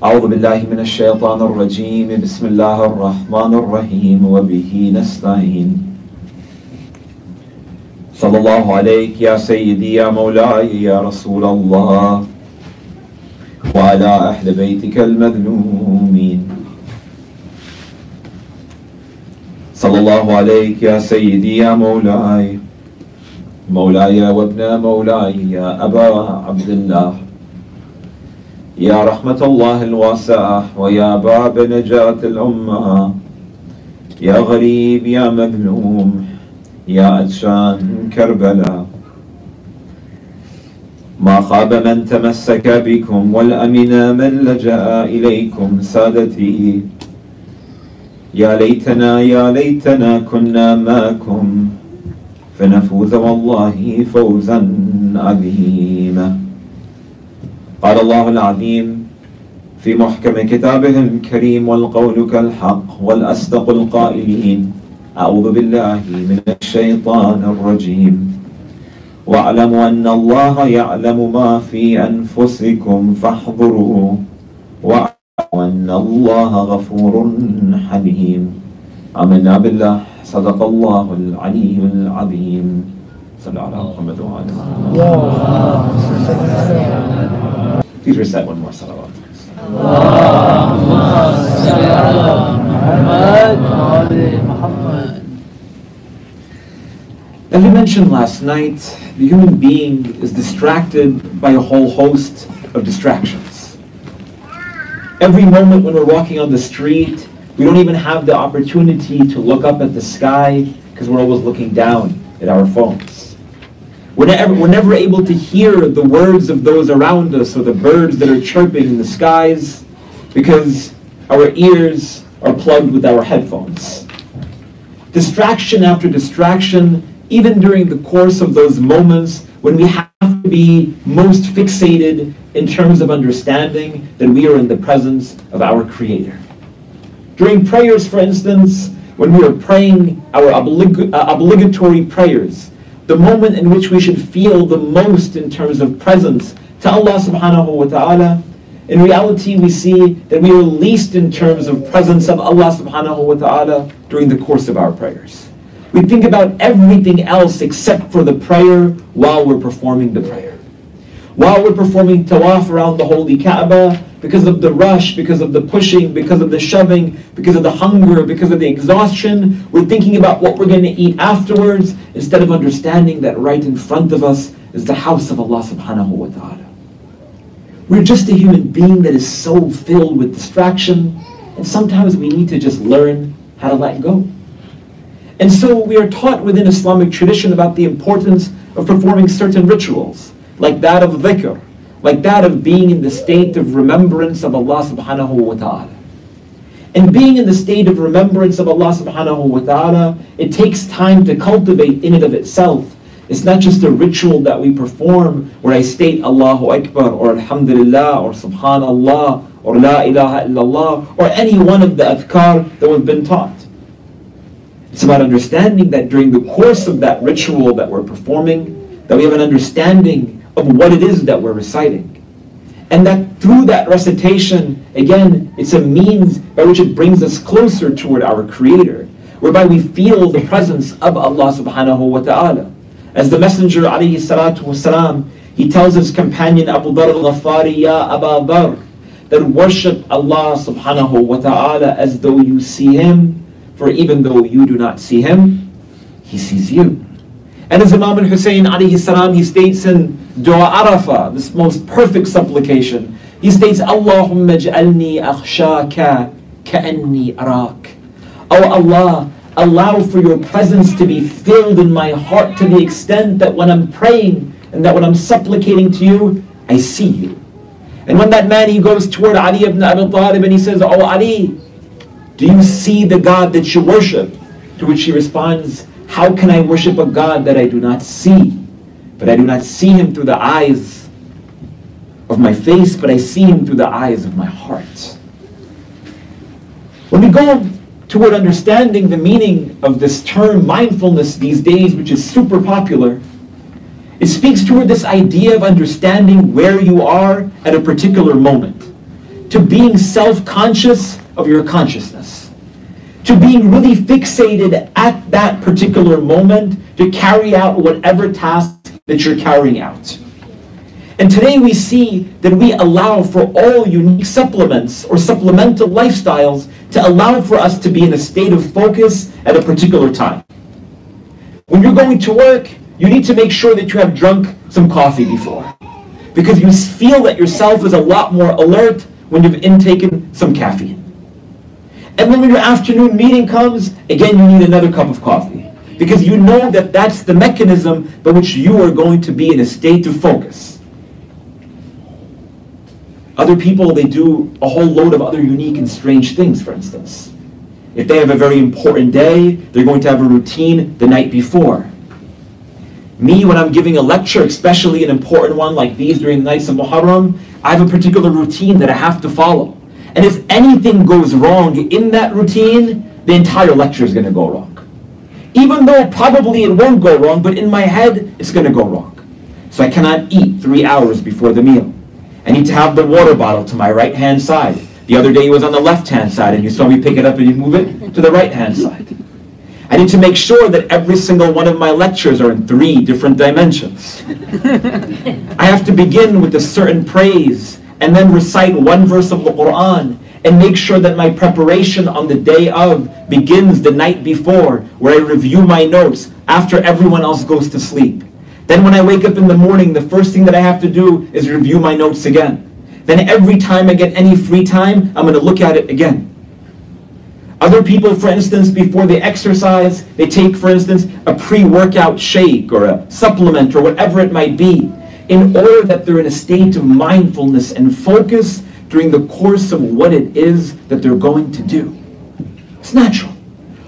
أعوذ بالله من الشيطان الرجيم. بسم الله الرحمن الرحيم. وبه نستعين. صلى الله عليك يا سيدي يا مولاي يا رسول الله. وعلى أهل بيتك المذلومين صلى الله عليك يا سيدي يا مولاي. مولاي وابن مولاي يا أبا عبد الله. يا رحمة الله الواسعة ويا باب نجاة الأمة. يا غريب يا مظلوم يا أدشان كربلاء. ما خاب من تمسك بكم والأمن من لجأ إليكم سادتي. يا ليتنا يا ليتنا كنا معكم فنفوز والله فوزا عظيما قال الله العظيم في محكم كتابه الكريم والقول كالحق والأصدق القائلين أعوذ بالله من الشيطان الرجيم. واعلموا أن الله يعلم ما في أنفسكم فاحذروه واعلموا أن الله غفور حليم. آمنا بالله صدق الله العلي العظيم. صلى على محمد وعلى Please recite one more salawat. As we mentioned last night, the human being is distracted by a whole host of distractions. Every moment when we're walking on the street, we don't even have the opportunity to look up at the sky because we're always looking down at our phones. We're never, we're never able to hear the words of those around us or the birds that are chirping in the skies because our ears are plugged with our headphones. Distraction after distraction even during the course of those moments when we have to be most fixated in terms of understanding that we are in the presence of our Creator. During prayers, for instance, when we are praying our oblig- uh, obligatory prayers, the moment in which we should feel the most in terms of presence to Allah subhanahu wa ta'ala, in reality we see that we are least in terms of presence of Allah subhanahu wa ta'ala during the course of our prayers. We think about everything else except for the prayer while we're performing the prayer. While we're performing tawaf around the holy Kaaba, because of the rush, because of the pushing, because of the shoving, because of the hunger, because of the exhaustion, we're thinking about what we're going to eat afterwards instead of understanding that right in front of us is the house of Allah subhanahu wa ta'ala. We're just a human being that is so filled with distraction, and sometimes we need to just learn how to let go. And so we are taught within Islamic tradition about the importance of performing certain rituals, like that of dhikr, like that of being in the state of remembrance of Allah subhanahu wa ta'ala. And being in the state of remembrance of Allah subhanahu wa ta'ala, it takes time to cultivate in and of itself. It's not just a ritual that we perform where I state Allahu Akbar or Alhamdulillah or Subhanallah or La ilaha illallah or any one of the adhkar that we've been taught. It's about understanding that during the course of that ritual that we're performing, that we have an understanding of what it is that we're reciting. And that through that recitation, again, it's a means by which it brings us closer toward our Creator, whereby we feel the presence of Allah subhanahu wa ta'ala. As the Messenger alayhi salatu wasalam, he tells his companion Abu Dhar al-Ghifari, Ya Aba Dhar, that worship Allah subhanahu wa ta'ala as though you see Him for even though you do not see him, he sees you. And as Imam al-Hussein alayhi salam, he states in Dua Arafah, this most perfect supplication, he states, Allahumma ja'alni akhshaka ka'anni arak. Oh Allah, allow for your presence to be filled in my heart to the extent that when I'm praying and that when I'm supplicating to you, I see you. And when that man, he goes toward Ali ibn Abi Talib and he says, Oh Ali, do you see the God that you worship? To which he responds, How can I worship a God that I do not see? But I do not see him through the eyes my face, but I see him through the eyes of my heart. When we go toward understanding the meaning of this term mindfulness these days, which is super popular, it speaks toward this idea of understanding where you are at a particular moment. to being self-conscious of your consciousness, to being really fixated at that particular moment to carry out whatever task that you're carrying out. And today we see that we allow for all unique supplements or supplemental lifestyles to allow for us to be in a state of focus at a particular time. When you're going to work, you need to make sure that you have drunk some coffee before. Because you feel that yourself is a lot more alert when you've intaken some caffeine. And then when your afternoon meeting comes, again, you need another cup of coffee. Because you know that that's the mechanism by which you are going to be in a state of focus. Other people, they do a whole load of other unique and strange things, for instance. If they have a very important day, they're going to have a routine the night before. Me, when I'm giving a lecture, especially an important one like these during the nights of Muharram, I have a particular routine that I have to follow. And if anything goes wrong in that routine, the entire lecture is going to go wrong. Even though probably it won't go wrong, but in my head, it's going to go wrong. So I cannot eat three hours before the meal. I need to have the water bottle to my right hand side. The other day it was on the left hand side and you saw me pick it up and you move it to the right hand side. I need to make sure that every single one of my lectures are in three different dimensions. I have to begin with a certain praise and then recite one verse of the Quran and make sure that my preparation on the day of begins the night before where I review my notes after everyone else goes to sleep. Then when I wake up in the morning, the first thing that I have to do is review my notes again. Then every time I get any free time, I'm going to look at it again. Other people, for instance, before they exercise, they take, for instance, a pre-workout shake or a supplement or whatever it might be, in order that they're in a state of mindfulness and focus during the course of what it is that they're going to do. It's natural.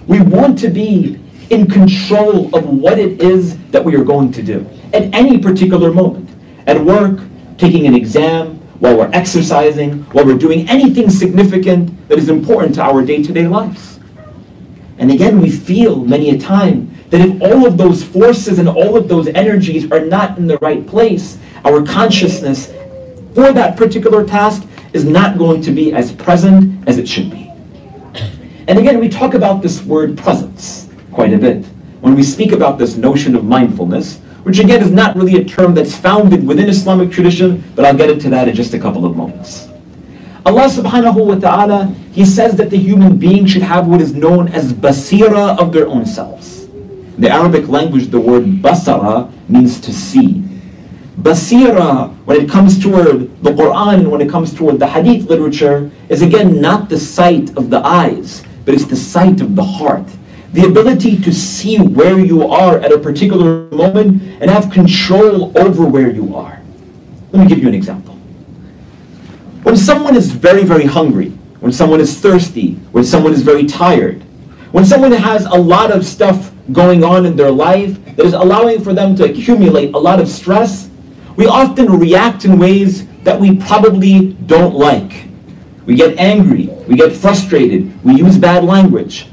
We want to be in control of what it is that we are going to do at any particular moment. At work, taking an exam, while we're exercising, while we're doing anything significant that is important to our day-to-day lives. And again, we feel many a time that if all of those forces and all of those energies are not in the right place, our consciousness for that particular task is not going to be as present as it should be. And again, we talk about this word presence quite a bit. When we speak about this notion of mindfulness, which again is not really a term that's founded within Islamic tradition, but I'll get into that in just a couple of moments. Allah subhanahu wa ta'ala, He says that the human being should have what is known as basira of their own selves. In the Arabic language, the word basara means to see. Basira, when it comes toward the Quran and when it comes toward the Hadith literature, is again not the sight of the eyes, but it's the sight of the heart the ability to see where you are at a particular moment and have control over where you are. Let me give you an example. When someone is very, very hungry, when someone is thirsty, when someone is very tired, when someone has a lot of stuff going on in their life that is allowing for them to accumulate a lot of stress, we often react in ways that we probably don't like. We get angry, we get frustrated, we use bad language.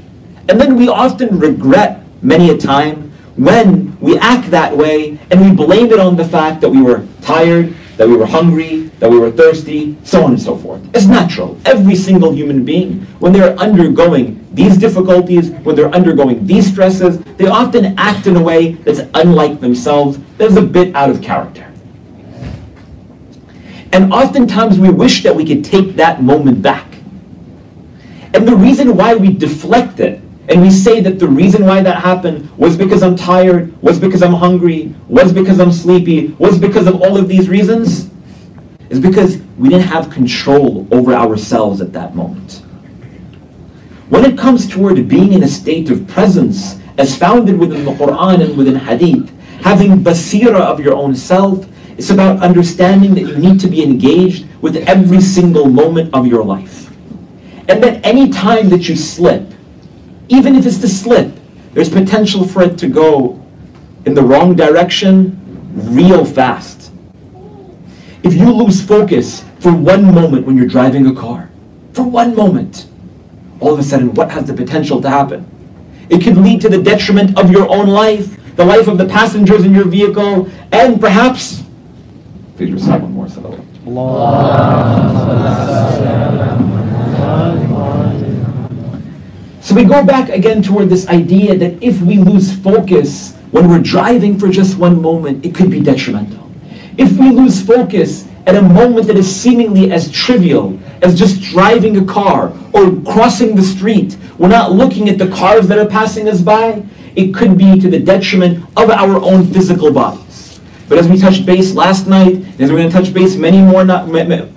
And then we often regret many a time when we act that way and we blame it on the fact that we were tired, that we were hungry, that we were thirsty, so on and so forth. It's natural. Every single human being, when they're undergoing these difficulties, when they're undergoing these stresses, they often act in a way that's unlike themselves, that's a bit out of character. And oftentimes we wish that we could take that moment back. And the reason why we deflect it and we say that the reason why that happened was because I'm tired, was because I'm hungry, was because I'm sleepy, was because of all of these reasons, is because we didn't have control over ourselves at that moment. When it comes toward being in a state of presence, as founded within the Quran and within Hadith, having basira of your own self, it's about understanding that you need to be engaged with every single moment of your life. And that any time that you slip, even if it's to slip, there's potential for it to go in the wrong direction real fast. If you lose focus for one moment when you're driving a car, for one moment, all of a sudden, what has the potential to happen? It could lead to the detriment of your own life, the life of the passengers in your vehicle, and perhaps, please recite one more salawat. We go back again toward this idea that if we lose focus when we're driving for just one moment, it could be detrimental. If we lose focus at a moment that is seemingly as trivial as just driving a car or crossing the street, we're not looking at the cars that are passing us by, it could be to the detriment of our own physical bodies. But as we touched base last night, as we're going to touch base many more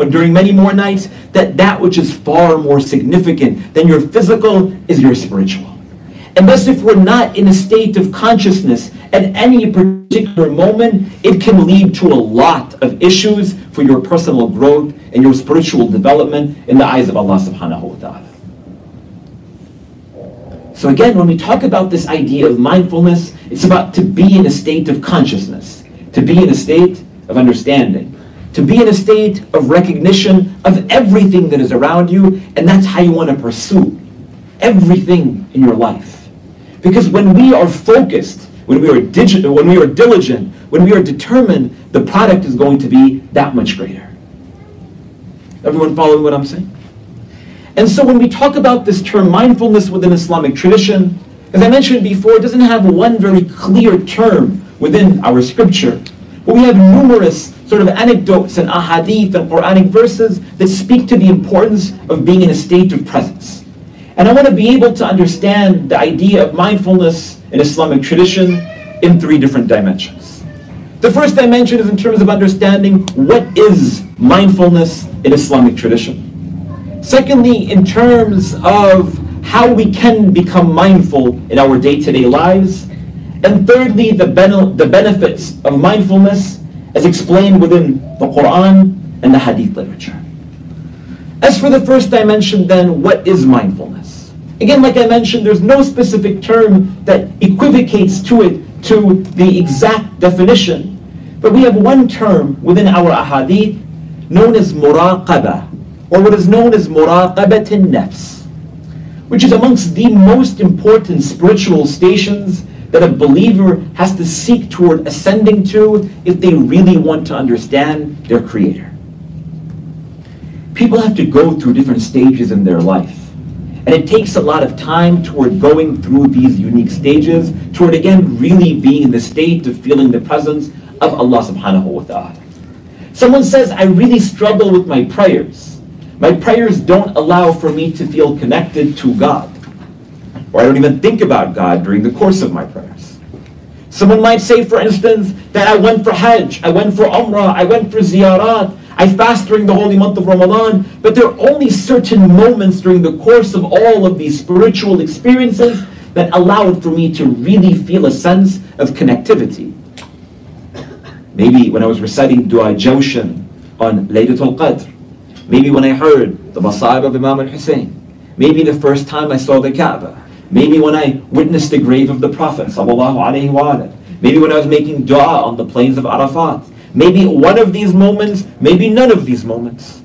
during many more nights, that that which is far more significant than your physical is your spiritual. And thus, if we're not in a state of consciousness at any particular moment, it can lead to a lot of issues for your personal growth and your spiritual development in the eyes of Allah subhanahu wa ta'ala. So again, when we talk about this idea of mindfulness, it's about to be in a state of consciousness, to be in a state of understanding, to be in a state of recognition of everything that is around you, and that's how you want to pursue everything in your life. Because when we are focused, when we are digital, when we are diligent, when we are determined, the product is going to be that much greater. Everyone following what I'm saying? And so when we talk about this term mindfulness within Islamic tradition, as I mentioned before, it doesn't have one very clear term within our scripture. But we have numerous sort of anecdotes and ahadith and Quranic verses that speak to the importance of being in a state of presence. And I want to be able to understand the idea of mindfulness in Islamic tradition in three different dimensions. The first dimension is in terms of understanding what is mindfulness in Islamic tradition. Secondly, in terms of how we can become mindful in our day-to-day lives. And thirdly, the, ben the benefits of mindfulness as explained within the Quran and the Hadith literature. As for the first dimension then, what is mindfulness? Again, like I mentioned, there's no specific term that equivocates to it to the exact definition, but we have one term within our ahadith known as muraqabah, or what is known as muraqabat nafs, which is amongst the most important spiritual stations that a believer has to seek toward ascending to if they really want to understand their Creator. People have to go through different stages in their life. And it takes a lot of time toward going through these unique stages, toward again really being in the state of feeling the presence of Allah subhanahu wa ta'ala. Someone says, I really struggle with my prayers. My prayers don't allow for me to feel connected to God. Or I don't even think about God during the course of my prayers. Someone might say, for instance, that I went for Hajj, I went for Umrah, I went for Ziyarat, I fast during the holy month of Ramadan, but there are only certain moments during the course of all of these spiritual experiences that allowed for me to really feel a sense of connectivity. Maybe when I was reciting Dua Jawshan on Laylatul Qadr, Maybe when I heard the Masa'ib of Imam al-Hussein. Maybe the first time I saw the Kaaba. Maybe when I witnessed the grave of the Prophet Maybe when I was making dua on the plains of Arafat. Maybe one of these moments, maybe none of these moments.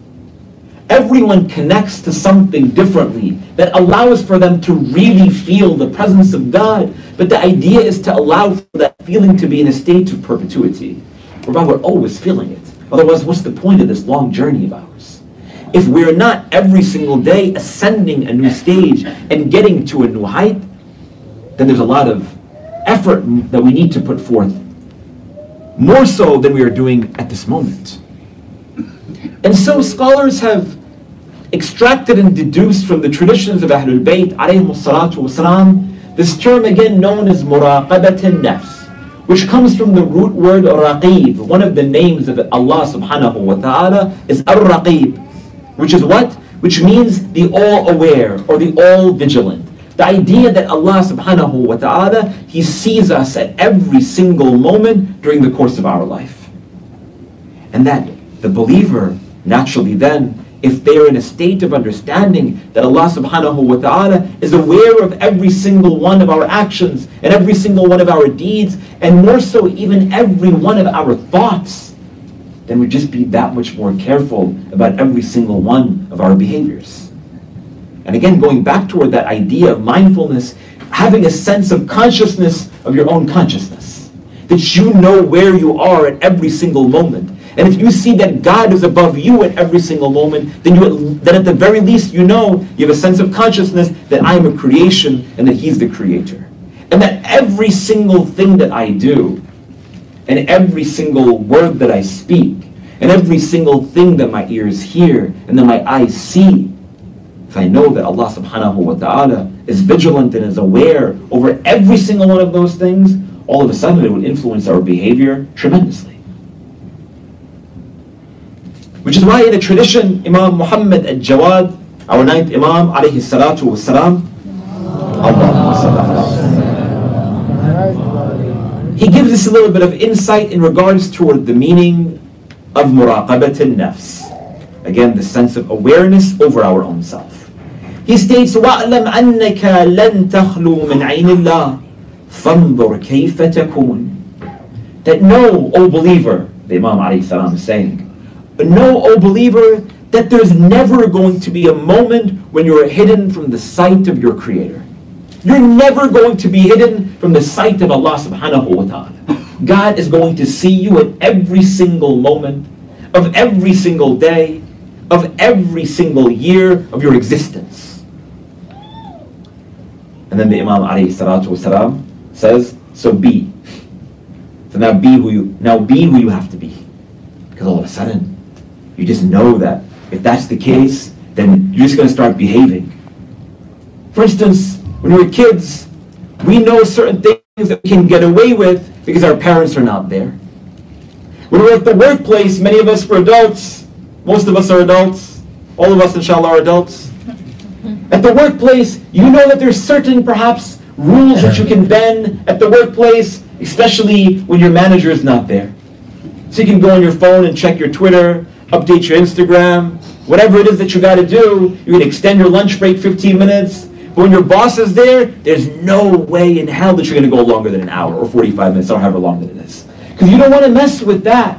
Everyone connects to something differently that allows for them to really feel the presence of God. But the idea is to allow for that feeling to be in a state of perpetuity, whereby we're always feeling it. Otherwise, what's the point of this long journey ours? if we're not every single day ascending a new stage and getting to a new height, then there's a lot of effort that we need to put forth, more so than we are doing at this moment. And so scholars have extracted and deduced from the traditions of Ahlul Bayt والسلام, this term again known as muraqabat nafs which comes from the root word raqib. One of the names of Allah subhanahu wa ta'ala is ar-raqib, which is what? Which means the all-aware or the all-vigilant. The idea that Allah subhanahu wa ta'ala, He sees us at every single moment during the course of our life. And that the believer, naturally then, if they are in a state of understanding that Allah subhanahu wa ta'ala is aware of every single one of our actions and every single one of our deeds, and more so even every one of our thoughts, then we'd just be that much more careful about every single one of our behaviors. And again, going back toward that idea of mindfulness, having a sense of consciousness of your own consciousness. That you know where you are at every single moment. And if you see that God is above you at every single moment, then, you, then at the very least you know you have a sense of consciousness that I am a creation and that He's the creator. And that every single thing that I do, and every single word that I speak, and every single thing that my ears hear and that my eyes see, if I know that Allah subhanahu wa ta'ala is vigilant and is aware over every single one of those things, all of a sudden it would influence our behavior tremendously. Which is why in the tradition, Imam Muhammad al-Jawad, our ninth Imam, alayhi salatu wasalam, he gives us a little bit of insight in regards toward the meaning of muraqabat al-nafs. Again, the sense of awareness over our own self. He states, وَأْلَمْ أَنَّكَ لَن تَخْلُوا مِنْ عَيْنِ اللَّهِ فَانْظُرْ كَيْفَ تَكُونَ That know, O believer, the Imam alayhi salam is saying, know, O believer, that there's never going to be a moment when you're hidden from the sight of your Creator. You're never going to be hidden from the sight of Allah subhanahu wa ta'ala. God is going to see you at every single moment of every single day of every single year of your existence. And then the Imam alayhi salatu wasalam says, so be. So now be who you now be who you have to be. Because all of a sudden, you just know that if that's the case, then you're just going to start behaving. For instance, when we were kids, we know certain things that we can get away with because our parents are not there. When we're at the workplace, many of us were adults. Most of us are adults. All of us, inshallah, are adults. At the workplace, you know that there's certain, perhaps, rules that you can bend at the workplace, especially when your manager is not there. So you can go on your phone and check your Twitter, update your Instagram, whatever it is that you got to do. You can extend your lunch break 15 minutes. But when your boss is there, there's no way in hell that you're going to go longer than an hour or 45 minutes or however long that it is. Because you don't want to mess with that.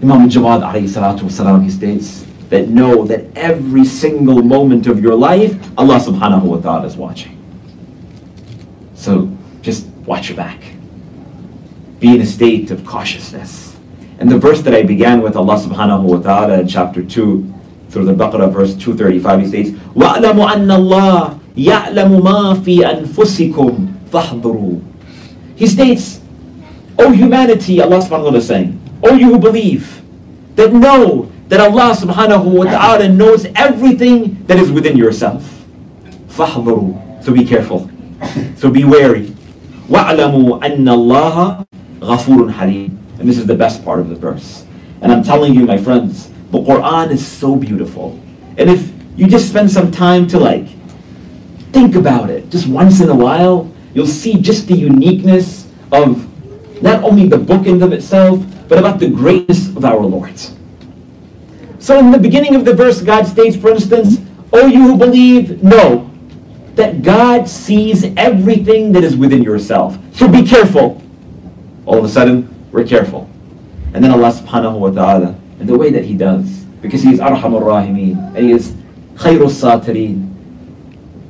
Imam Jawad wasalam, he states that know that every single moment of your life, Allah subhanahu wa ta'ala is watching. So just watch your back. Be in a state of cautiousness. And the verse that I began with, Allah subhanahu wa ta'ala in chapter 2, Surat al-Baqarah verse 235, he states, وَأَعْلَمُ أَنَّ اللَّهِ يَعْلَمُ مَا فِي أَنفُسِكُمْ فَاحْضُرُوا He states, O humanity, Allah subhanahu wa ta'ala is saying, O you who believe, that know that Allah subhanahu wa ta'ala knows everything that is within yourself. فَاحْضُرُوا So be careful. So be wary. وَأَعْلَمُوا أَنَّ اللَّهَ غَفُورٌ حَلِيمٌ And this is the best part of the verse. And I'm telling you, my friends, the Quran is so beautiful. And if you just spend some time to like think about it, just once in a while, you'll see just the uniqueness of not only the book in of itself, but about the greatness of our Lord. So in the beginning of the verse, God states, for instance, O you who believe, know that God sees everything that is within yourself. So be careful. All of a sudden, we're careful. And then Allah subhanahu wa ta'ala and the way that he does. Because he is Arhamur Rahimeen and he is Khairul Satirin.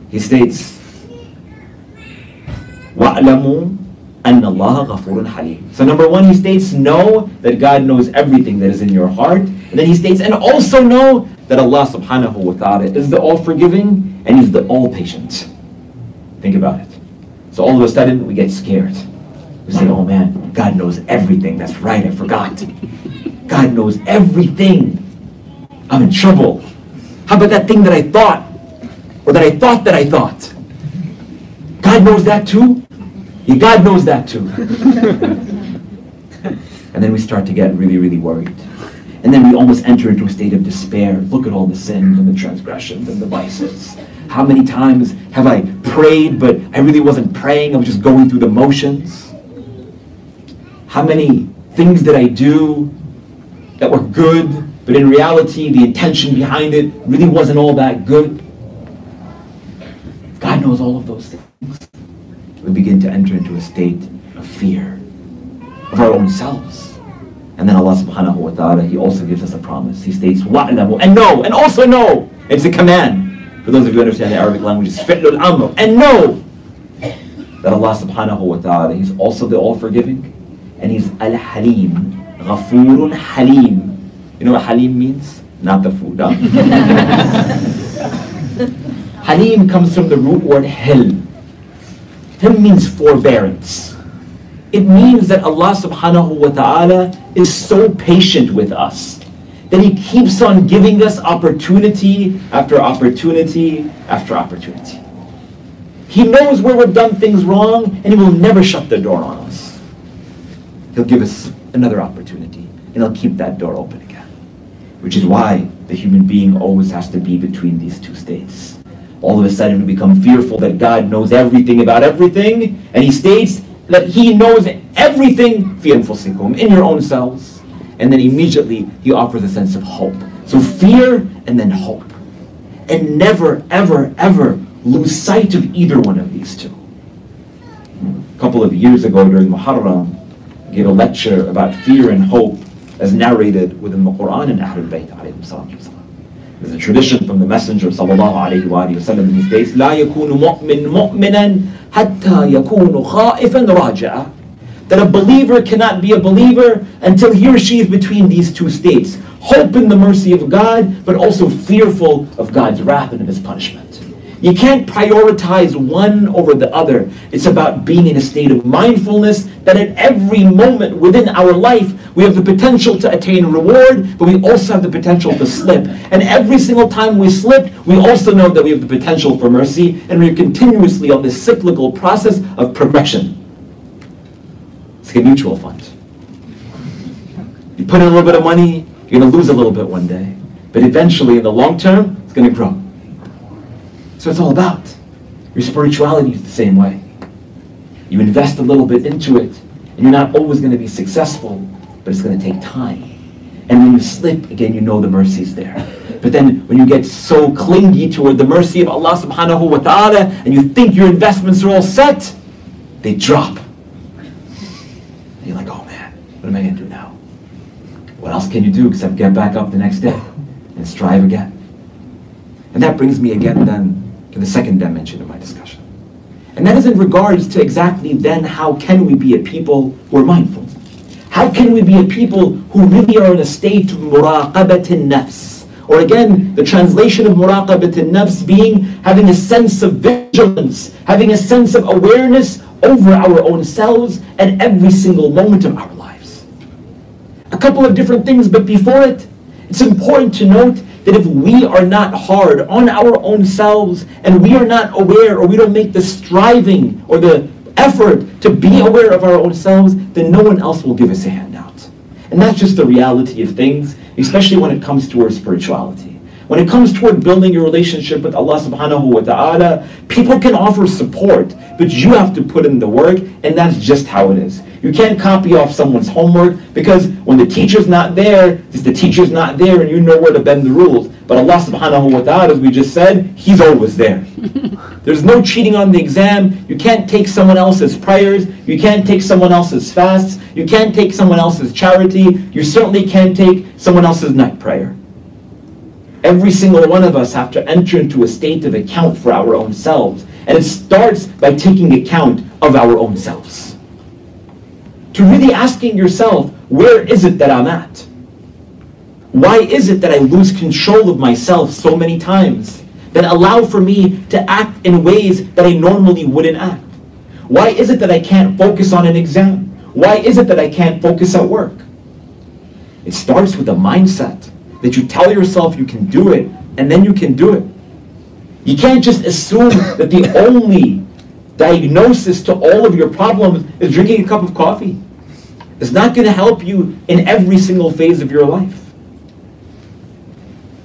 He states, وَأْلَمُوا أَنَّ اللَّهَ غَفُورٌ حَلِيمٌ So number one, he states, know that God knows everything that is in your heart. And then he states, and also know that Allah subhanahu wa ta'ala is the all-forgiving and He's the all-patient. Think about it. So all of a sudden, we get scared. We say, oh man, God knows everything. That's right, I forgot. God knows everything. I'm in trouble. How about that thing that I thought? Or that I thought that I thought? God knows that too? Yeah, God knows that too. and then we start to get really, really worried. And then we almost enter into a state of despair. Look at all the sins and the transgressions and the vices. How many times have I prayed, but I really wasn't praying? I was just going through the motions. How many things did I do that were good, but in reality, the intention behind it really wasn't all that good. God knows all of those things. We begin to enter into a state of fear of our own selves. And then Allah subhanahu wa ta'ala, He also gives us a promise. He states, وَأْلَمُوا And know, and also know. It's a command. For those of you who understand the Arabic language, it's fi'lul amr. And know that Allah subhanahu wa ta'ala, He's also the all-forgiving. And He's al-halim, غَفُورٌ Halim. you know what Halim means? Not the food, huh? Halim comes from the root word Hilm. Hilm means forbearance. It means that Allah subhanahu wa ta'ala is so patient with us that He keeps on giving us opportunity after opportunity after opportunity. He knows where we've done things wrong and He will never shut the door on us. He'll give us another opportunity and He'll keep that door open. Which is why the human being always has to be between these two states. All of a sudden we become fearful that God knows everything about everything and He states that He knows everything in your own selves. And then immediately He offers a sense of hope. So fear and then hope. And never, ever, ever lose sight of either one of these two. A couple of years ago during Muharram, I gave a lecture about fear and hope as narrated within the Quran and Ahlul Bayt There's a tradition from the Messenger sallallahu alayhi wa sallam in these days, لا يكون مؤمن مؤمنا حتى يكون خائفا راجعا that a believer cannot be a believer until he or she is between these two states. Hope in the mercy of God, but also fearful of God's wrath and of his punishment. You can't prioritize one over the other. It's about being in a state of mindfulness that at every moment within our life, we have the potential to attain a reward, but we also have the potential to slip. And every single time we slip, we also know that we have the potential for mercy, and we're continuously on this cyclical process of progression. It's like a mutual fund. You put in a little bit of money, you're going to lose a little bit one day. But eventually, in the long term, it's going to grow. So it's all about. Your spirituality is the same way. You invest a little bit into it, and you're not always going to be successful, but it's going to take time. And when you slip, again, you know the mercy is there. But then when you get so clingy toward the mercy of Allah subhanahu wa ta'ala, and you think your investments are all set, they drop. And you're like, oh man, what am I going to do now? What else can you do except get back up the next day and strive again? And that brings me again then to the second dimension of my discussion. And that is in regards to exactly then how can we be a people who are mindful? How can we be a people who really are in a state of muraqabat nafs? Or again, the translation of muraqabat nafs being having a sense of vigilance, having a sense of awareness over our own selves at every single moment of our lives. A couple of different things, but before it, it's important to note that if we are not hard on our own selves and we are not aware or we don't make the striving or the effort to be aware of our own selves, then no one else will give us a handout. And that's just the reality of things, especially when it comes to our spirituality. When it comes toward building your relationship with Allah subhanahu wa ta'ala, people can offer support, but you have to put in the work, and that's just how it is. You can't copy off someone's homework because when the teacher's not there, it's the teacher's not there and you know where to bend the rules. But Allah subhanahu wa ta'ala, as we just said, He's always there. There's no cheating on the exam. You can't take someone else's prayers. You can't take someone else's fasts. You can't take someone else's charity. You certainly can't take someone else's night prayer. Every single one of us have to enter into a state of account for our own selves. And it starts by taking account of our own selves to really asking yourself, where is it that I'm at? Why is it that I lose control of myself so many times that allow for me to act in ways that I normally wouldn't act? Why is it that I can't focus on an exam? Why is it that I can't focus at work? It starts with a mindset that you tell yourself you can do it, and then you can do it. You can't just assume that the only diagnosis to all of your problems is drinking a cup of coffee. It's not going to help you in every single phase of your life.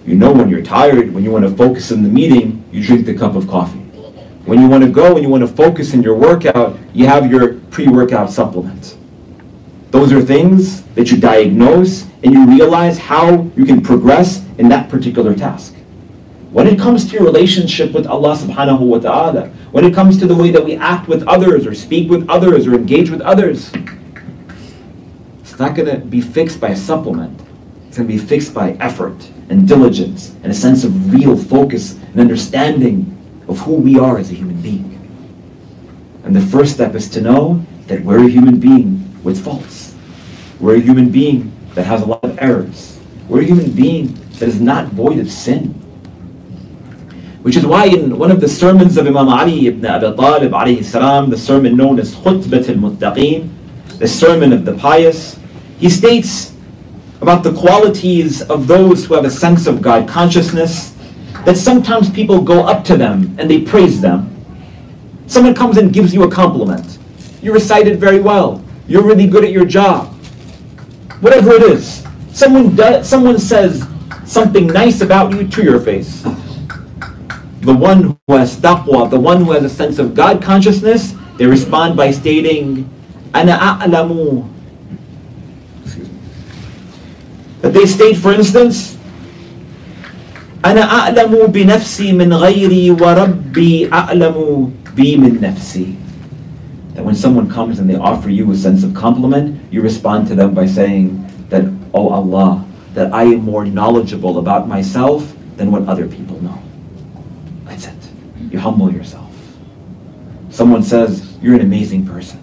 You know when you're tired, when you want to focus in the meeting, you drink the cup of coffee. When you want to go and you want to focus in your workout, you have your pre-workout supplement. Those are things that you diagnose and you realize how you can progress in that particular task. When it comes to your relationship with Allah subhanahu wa ta'ala, when it comes to the way that we act with others or speak with others or engage with others, it's not going to be fixed by a supplement. It's going to be fixed by effort and diligence and a sense of real focus and understanding of who we are as a human being. And the first step is to know that we're a human being with faults. We're a human being that has a lot of errors. We're a human being that is not void of sin. Which is why in one of the sermons of Imam Ali ibn Abi Talib salam, the sermon known as Khutbat al-Muttaqeen, the sermon of the pious, he states about the qualities of those who have a sense of God consciousness, that sometimes people go up to them and they praise them. Someone comes and gives you a compliment. You recited very well. You're really good at your job. Whatever it is. Someone, does, someone says something nice about you to your face the one who has taqwa, the one who has a sense of God consciousness, they respond by stating, Ana a'lamu. That they state, for instance, أنا أعلم بنفسي من غيري وربي أعلم بي من نفسي. That when someone comes and they offer you a sense of compliment, you respond to them by saying that, Oh Allah, that I am more knowledgeable about myself than what other people know. That's it. You humble yourself. Someone says, You're an amazing person.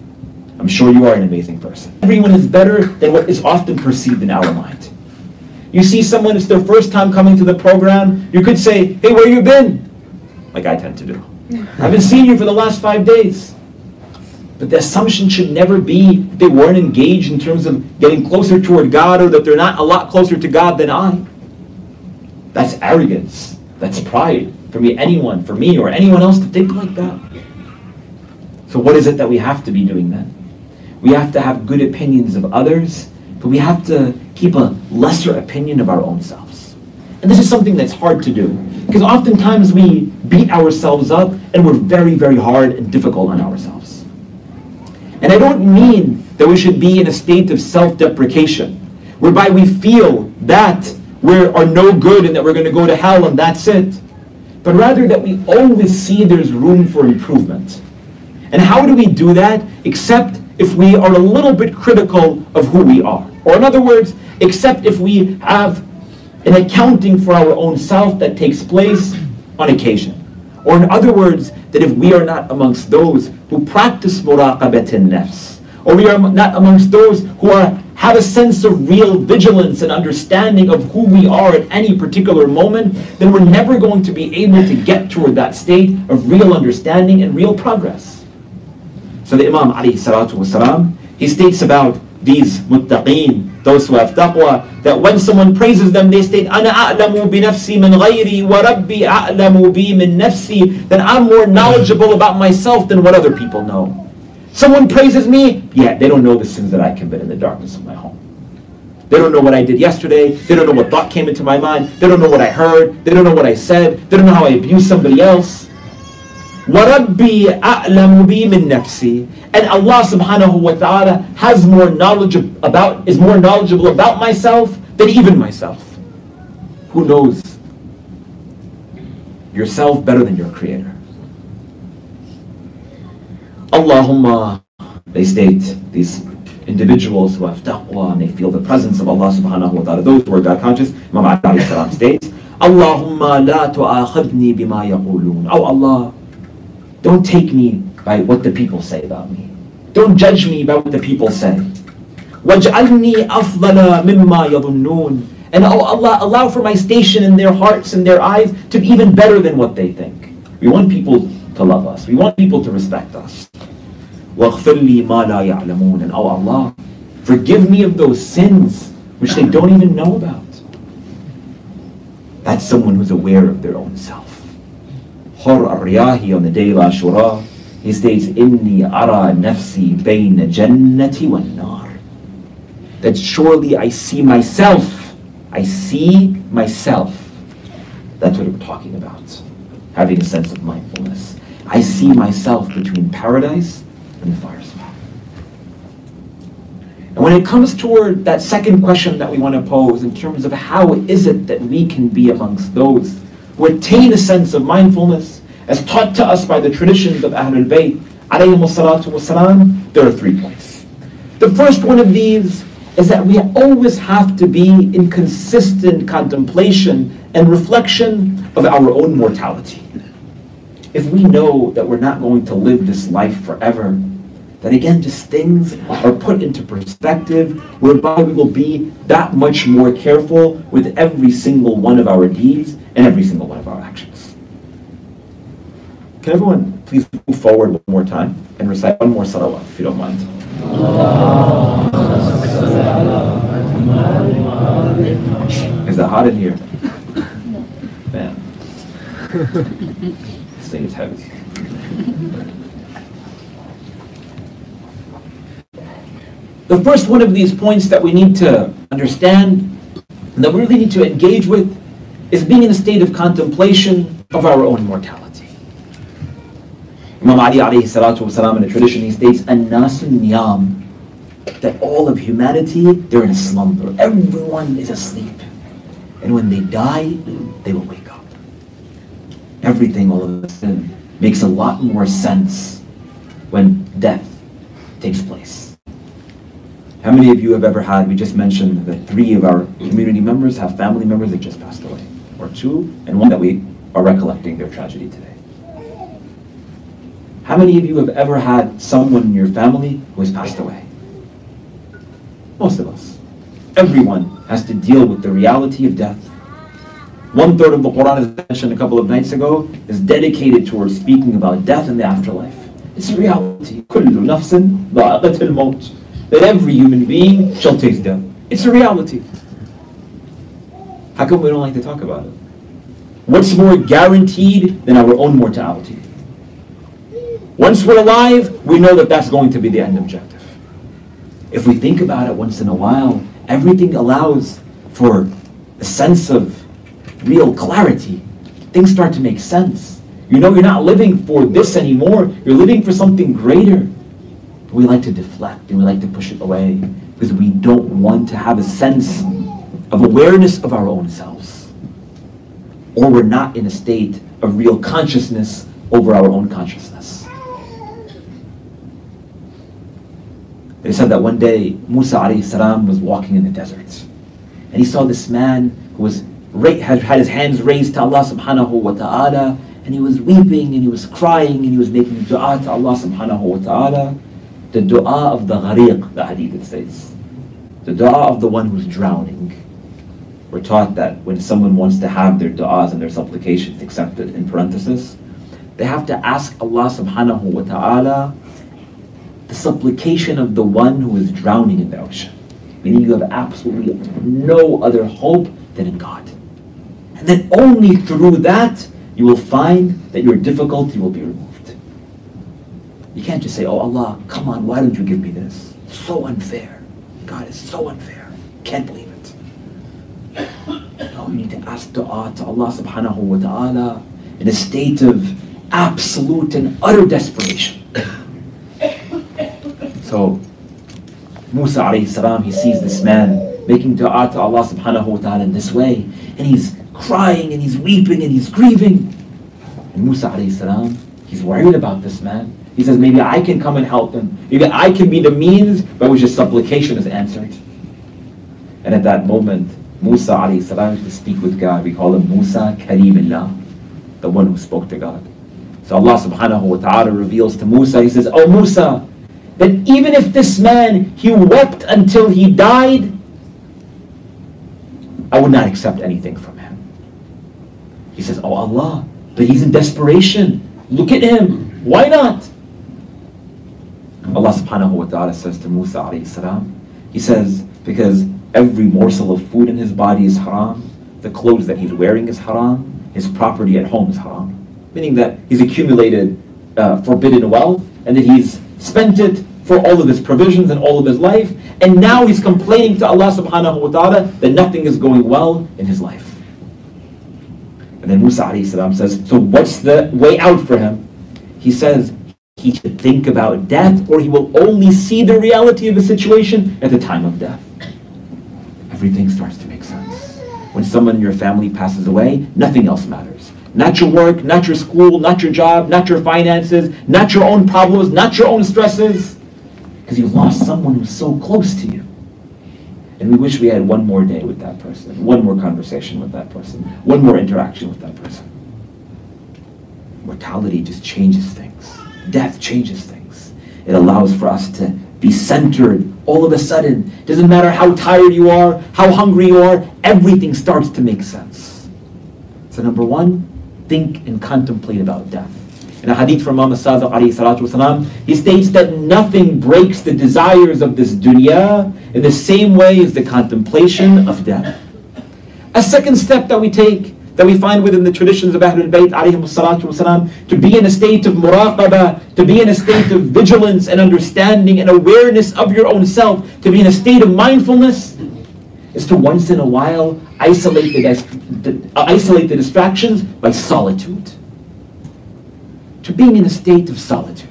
I'm sure you are an amazing person. Everyone is better than what is often perceived in our mind. You see someone, it's their first time coming to the program, you could say, Hey, where you been? Like I tend to do. I haven't seen you for the last five days. But the assumption should never be that they weren't engaged in terms of getting closer toward God or that they're not a lot closer to God than I. That's arrogance. That's pride for me, anyone, for me or anyone else to think like that. So what is it that we have to be doing then? We have to have good opinions of others, but we have to keep a lesser opinion of our own selves. And this is something that's hard to do, because oftentimes we beat ourselves up and we're very, very hard and difficult on ourselves. And I don't mean that we should be in a state of self-deprecation, whereby we feel that we are no good and that we're going to go to hell and that's it but rather that we always see there's room for improvement. And how do we do that except if we are a little bit critical of who we are? Or in other words, except if we have an accounting for our own self that takes place on occasion. Or in other words, that if we are not amongst those who practice muraqabat nafs, or we are not amongst those who are have a sense of real vigilance and understanding of who we are at any particular moment, then we're never going to be able to get toward that state of real understanding and real progress. So the Imam wasalam, he states about these muttaqeen, those who have taqwa, that when someone praises them, they state, أَنَا أَعْلَمُ بِنَفْسِي مِنْ غَيْرِي وَرَبِّي أَعْلَمُ بِي مِنْ نَفْسِي Then I'm more knowledgeable about myself than what other people know. Someone praises me, yeah, they don't know the sins that I commit in the darkness of my home. They don't know what I did yesterday. They don't know what thought came into my mind. They don't know what I heard. They don't know what I said. They don't know how I abused somebody else. وَرَبِّي أَعْلَمُ بِي مِن نَفْسِي And Allah subhanahu wa ta'ala has more knowledge about, is more knowledgeable about myself than even myself. Who knows yourself better than your creator? Allahumma, they state, these individuals who have taqwa and they feel the presence of Allah subhanahu wa ta'ala, those who are God conscious, Imam Ali salam states, Allahumma la tu'akhidni bima yaqulun. Oh Allah, don't take me by what the people say about me. Don't judge me by what the people say. وَاجْعَلْنِي أَفْضَلَ مِمَّا يَظُنُّونَ And oh Allah, allow for my station in their hearts and their eyes to be even better than what they think. We want people to love us. We want people to respect us. وَاغْفِرْ لِي مَا لَا يَعْلَمُونَ And oh Allah, forgive me of those sins which they don't even know about. That's someone who's aware of their own self. Hurr al-Riyahi on the day of Ashura, he states, Inni ara nafsi bayna jannati wal nar. That surely I see myself. I see myself. That's what we're talking about. Having a sense of mindfulness. I see myself between paradise and the fire spot. And when it comes toward that second question that we want to pose in terms of how is it that we can be amongst those attain a sense of mindfulness as taught to us by the traditions of Ahlul Bayt, there are three points. The first one of these is that we always have to be in consistent contemplation and reflection of our own mortality. If we know that we're not going to live this life forever, that again, just things are put into perspective whereby we will be that much more careful with every single one of our deeds and every single one of our actions. Can everyone please move forward one more time and recite one more salawat if you don't mind? Is it hot in here? Man. this thing is heavy. The first one of these points that we need to understand, that we really need to engage with, is being in a state of contemplation of our own mortality. Imam Ali alayhi salatu wasalam in the tradition, he states, An-nasun niyam, that all of humanity, they're in a slumber. Everyone is asleep. And when they die, they will wake up. Everything all of a sudden makes a lot more sense when death takes place. How many of you have ever had, we just mentioned that three of our community members have family members that just passed away, or two, and one that we are recollecting their tragedy today. How many of you have ever had someone in your family who has passed away? Most of us. Everyone has to deal with the reality of death. One third of the Quran, as mentioned a couple of nights ago, is dedicated towards speaking about death and the afterlife. It's a reality. كل نفس ذائقة الموت that every human being shall taste death. It's a reality. How come we don't like to talk about it? What's more guaranteed than our own mortality? Once we're alive, we know that that's going to be the end objective. If we think about it once in a while, everything allows for a sense of real clarity. Things start to make sense. You know you're not living for this anymore, you're living for something greater we like to deflect and we like to push it away because we don't want to have a sense of awareness of our own selves. Or we're not in a state of real consciousness over our own consciousness. They said that one day Musa salam was walking in the desert and he saw this man who was had, had his hands raised to Allah subhanahu wa ta'ala and he was weeping and he was crying and he was making dua to Allah subhanahu wa ta'ala the dua of the ghariq, the hadith it says. The dua of the one who's drowning. We're taught that when someone wants to have their du'as and their supplications accepted, in parenthesis, they have to ask Allah subhanahu wa ta'ala the supplication of the one who is drowning in the ocean. Meaning you have absolutely no other hope than in God. And then only through that you will find that your difficulty will be removed. You can't just say, oh Allah, come on, why don't you give me this? So unfair. God is so unfair. Can't believe. No, you need to ask dua to Allah subhanahu wa ta'ala in a state of absolute and utter desperation. so Musa alayhi salam, he sees this man making dua to Allah subhanahu wa ta'ala in this way. And he's crying and he's weeping and he's grieving. And Musa alayhi salam, he's worried about this man. He says, maybe I can come and help him. Maybe I can be the means by which his supplication is answered. And at that moment, Musa alayhi salam to speak with God. We call him Musa Kalimullah, the one who spoke to God. So Allah subhanahu wa ta'ala reveals to Musa, he says, Oh Musa, that even if this man, he wept until he died, I would not accept anything from him. He says, Oh Allah, but he's in desperation. Look at him. Why not? Allah subhanahu wa ta'ala says to Musa alayhi salam, He says, because every morsel of food in his body is haram, the clothes that he's wearing is haram, his property at home is haram. Meaning that he's accumulated uh, forbidden wealth and that he's spent it for all of his provisions and all of his life, and now he's complaining to Allah subhanahu wa ta'ala that nothing is going well in his life. And then Musa says, so what's the way out for him? He says, he should think about death, or he will only see the reality of the situation at the time of death. Everything starts to make sense. When someone in your family passes away, nothing else matters. Not your work, not your school, not your job, not your finances, not your own problems, not your own stresses. Because you lost someone who's so close to you. And we wish we had one more day with that person, one more conversation with that person, one more interaction with that person. Mortality just changes things. Death changes things. It allows for us to be centered all of a sudden. Doesn't matter how tired you are, how hungry you are, everything starts to make sense. So number one, think and contemplate about death. In a hadith from Imam Sadiq والسلام, he states that nothing breaks the desires of this dunya in the same way as the contemplation of death. A second step that we take that we find within the traditions of Ahlul Bayt والسلام, to be in a state of muraqabah, to be in a state of vigilance and understanding and awareness of your own self, to be in a state of mindfulness, is to once in a while isolate the, isolate the distractions by solitude. To being in a state of solitude.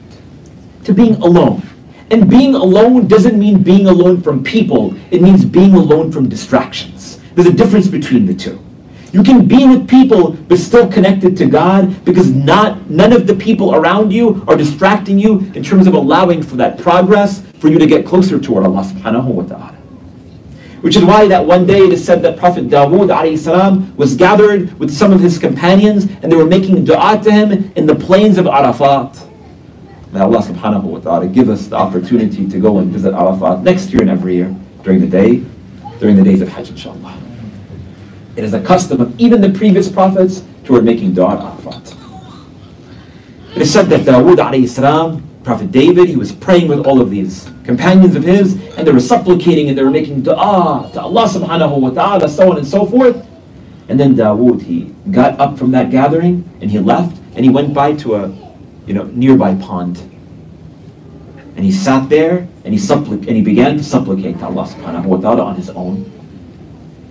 To being alone. And being alone doesn't mean being alone from people, it means being alone from distractions. There's a difference between the two. You can be with people but still connected to God because not none of the people around you are distracting you in terms of allowing for that progress for you to get closer toward Allah subhanahu wa ta'ala. Which is why that one day it is said that Prophet Dawood salam was gathered with some of his companions and they were making dua to him in the plains of Arafat. May Allah subhanahu wa ta'ala give us the opportunity to go and visit Arafat next year and every year during the day, during the days of Hajj inshallah. It is a custom of even the previous prophets toward making dua at Arafat. It is said that Dawood salam, Prophet David, he was praying with all of these companions of his, and they were supplicating and they were making dua to Allah subhanahu wa ta'ala, so on and so forth. And then Dawood, he got up from that gathering and he left and he went by to a you know nearby pond. And he sat there and he supplic and he began to supplicate to Allah subhanahu wa ta'ala on his own.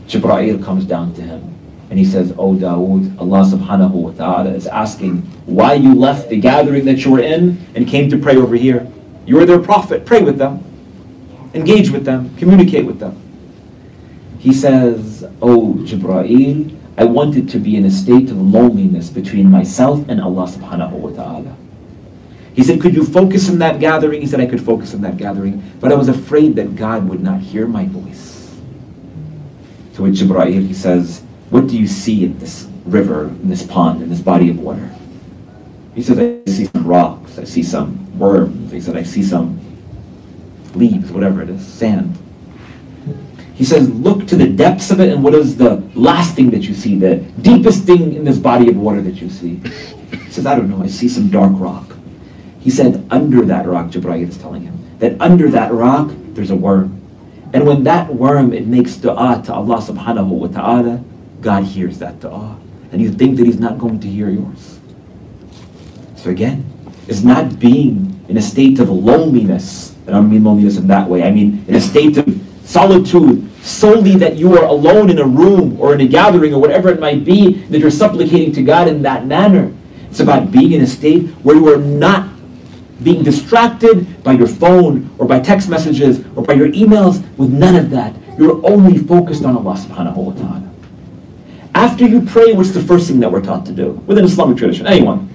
Jibra'il comes down to him and he says, Oh Dawood, Allah subhanahu wa ta'ala is asking why you left the gathering that you were in and came to pray over here. You are their prophet. Pray with them. Engage with them. Communicate with them. He says, Oh Jibra'il, I wanted to be in a state of loneliness between myself and Allah subhanahu wa ta'ala. He said, Could you focus in that gathering? He said, I could focus in that gathering, but I was afraid that God would not hear my voice. To which Jibra'il, he says, What do you see in this river, in this pond, in this body of water? He says, I see some rocks, I see some worms. He said, I see some leaves, whatever it is, sand. He says, look to the depths of it, and what is the last thing that you see, the deepest thing in this body of water that you see? He says, I don't know, I see some dark rock. He said, under that rock, Jibreel is telling him, that under that rock, there's a worm. And when that worm, it makes dua to Allah subhanahu wa ta'ala, God hears that dua. And you think that He's not going to hear yours. So again, it's not being in a state of loneliness. And I don't mean loneliness in that way. I mean in a state of solitude, solely that you are alone in a room or in a gathering or whatever it might be, that you're supplicating to God in that manner. It's about being in a state where you are not being distracted by your phone or by text messages or by your emails with none of that. You're only focused on Allah subhanahu wa ta'ala. After you pray, what's the first thing that we're taught to do? Within Islamic tradition, anyone.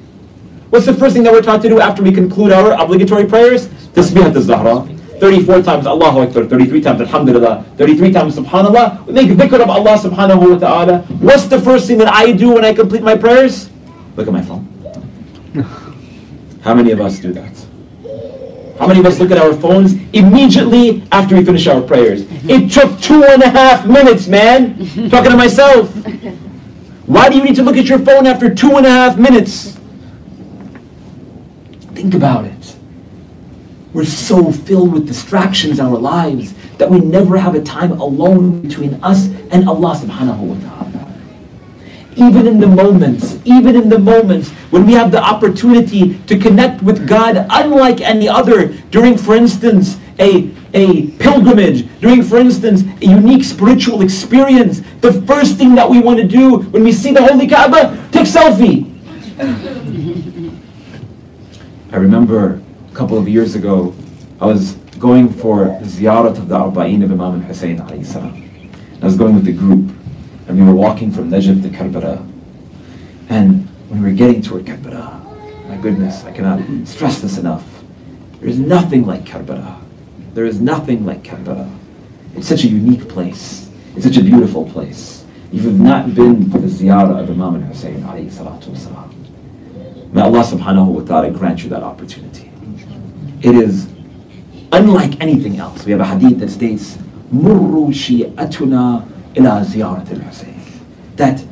What's the first thing that we're taught to do after we conclude our obligatory prayers? Tasbihat al-Zahra. 34 times Allahu Akbar, 33 times Alhamdulillah, 33 times Subhanallah. We make dhikr of Allah subhanahu wa ta'ala. What's the first thing that I do when I complete my prayers? Look at my phone. How many of us do that? How many of us look at our phones immediately after we finish our prayers? It took two and a half minutes, man. talking to myself. Why do you need to look at your phone after two and a half minutes? Think about it. We're so filled with distractions in our lives that we never have a time alone between us and Allah subhanahu wa ta'ala even in the moments, even in the moments when we have the opportunity to connect with God unlike any other, during, for instance, a, a pilgrimage, during, for instance, a unique spiritual experience, the first thing that we want to do when we see the Holy Kaaba, take selfie. I remember a couple of years ago, I was going for ziyarat of the Arba'in of Imam al-Hussein I was going with the group and we were walking from Najaf to Karbala. And when we're getting toward Karbala, my goodness, I cannot stress this enough. There is nothing like Karbala. There is nothing like Karbala. It's such a unique place. It's such a beautiful place. If you've not been to the ziyarah of Imam al-Hussein, may Allah subhanahu wa ta'ala grant you that opportunity. it is unlike anything else. We have a hadith that states, Murru shi'atuna ila ziyarat al-Husayn. That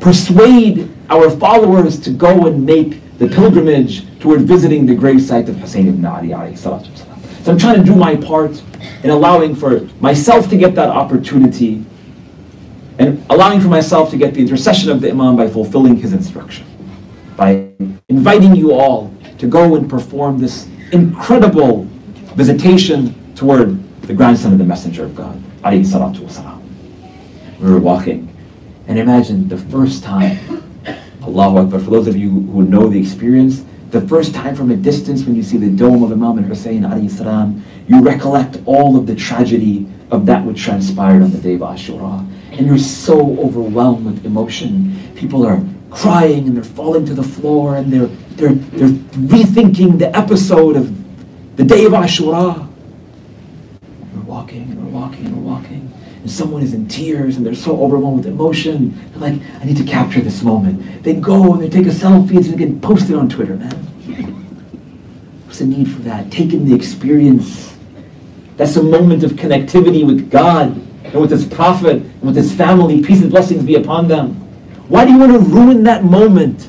persuade our followers to go and make the pilgrimage toward visiting the gravesite of Hussein ibn Ali So I'm trying to do my part in allowing for myself to get that opportunity and allowing for myself to get the intercession of the Imam by fulfilling his instruction, by inviting you all to go and perform this incredible visitation toward the grandson of the Messenger of God, alayhi salatu. We were walking, and imagine the first time, Allahu Akbar, for those of you who know the experience, the first time from a distance when you see the dome of Imam al-Hussein alayhi salam, you recollect all of the tragedy of that which transpired on the day of Ashura. And you're so overwhelmed with emotion. People are crying and they're falling to the floor and they're, they're, they're rethinking the episode of the day of Ashura. We're walking and we're walking and we're walking. And someone is in tears and they're so overwhelmed with emotion. They're like, I need to capture this moment. They go and they take a selfie and they get posted on Twitter, man. What's the need for that? Taking the experience that's a moment of connectivity with God and with His Prophet and with His family. Peace and blessings be upon them. Why do you want to ruin that moment?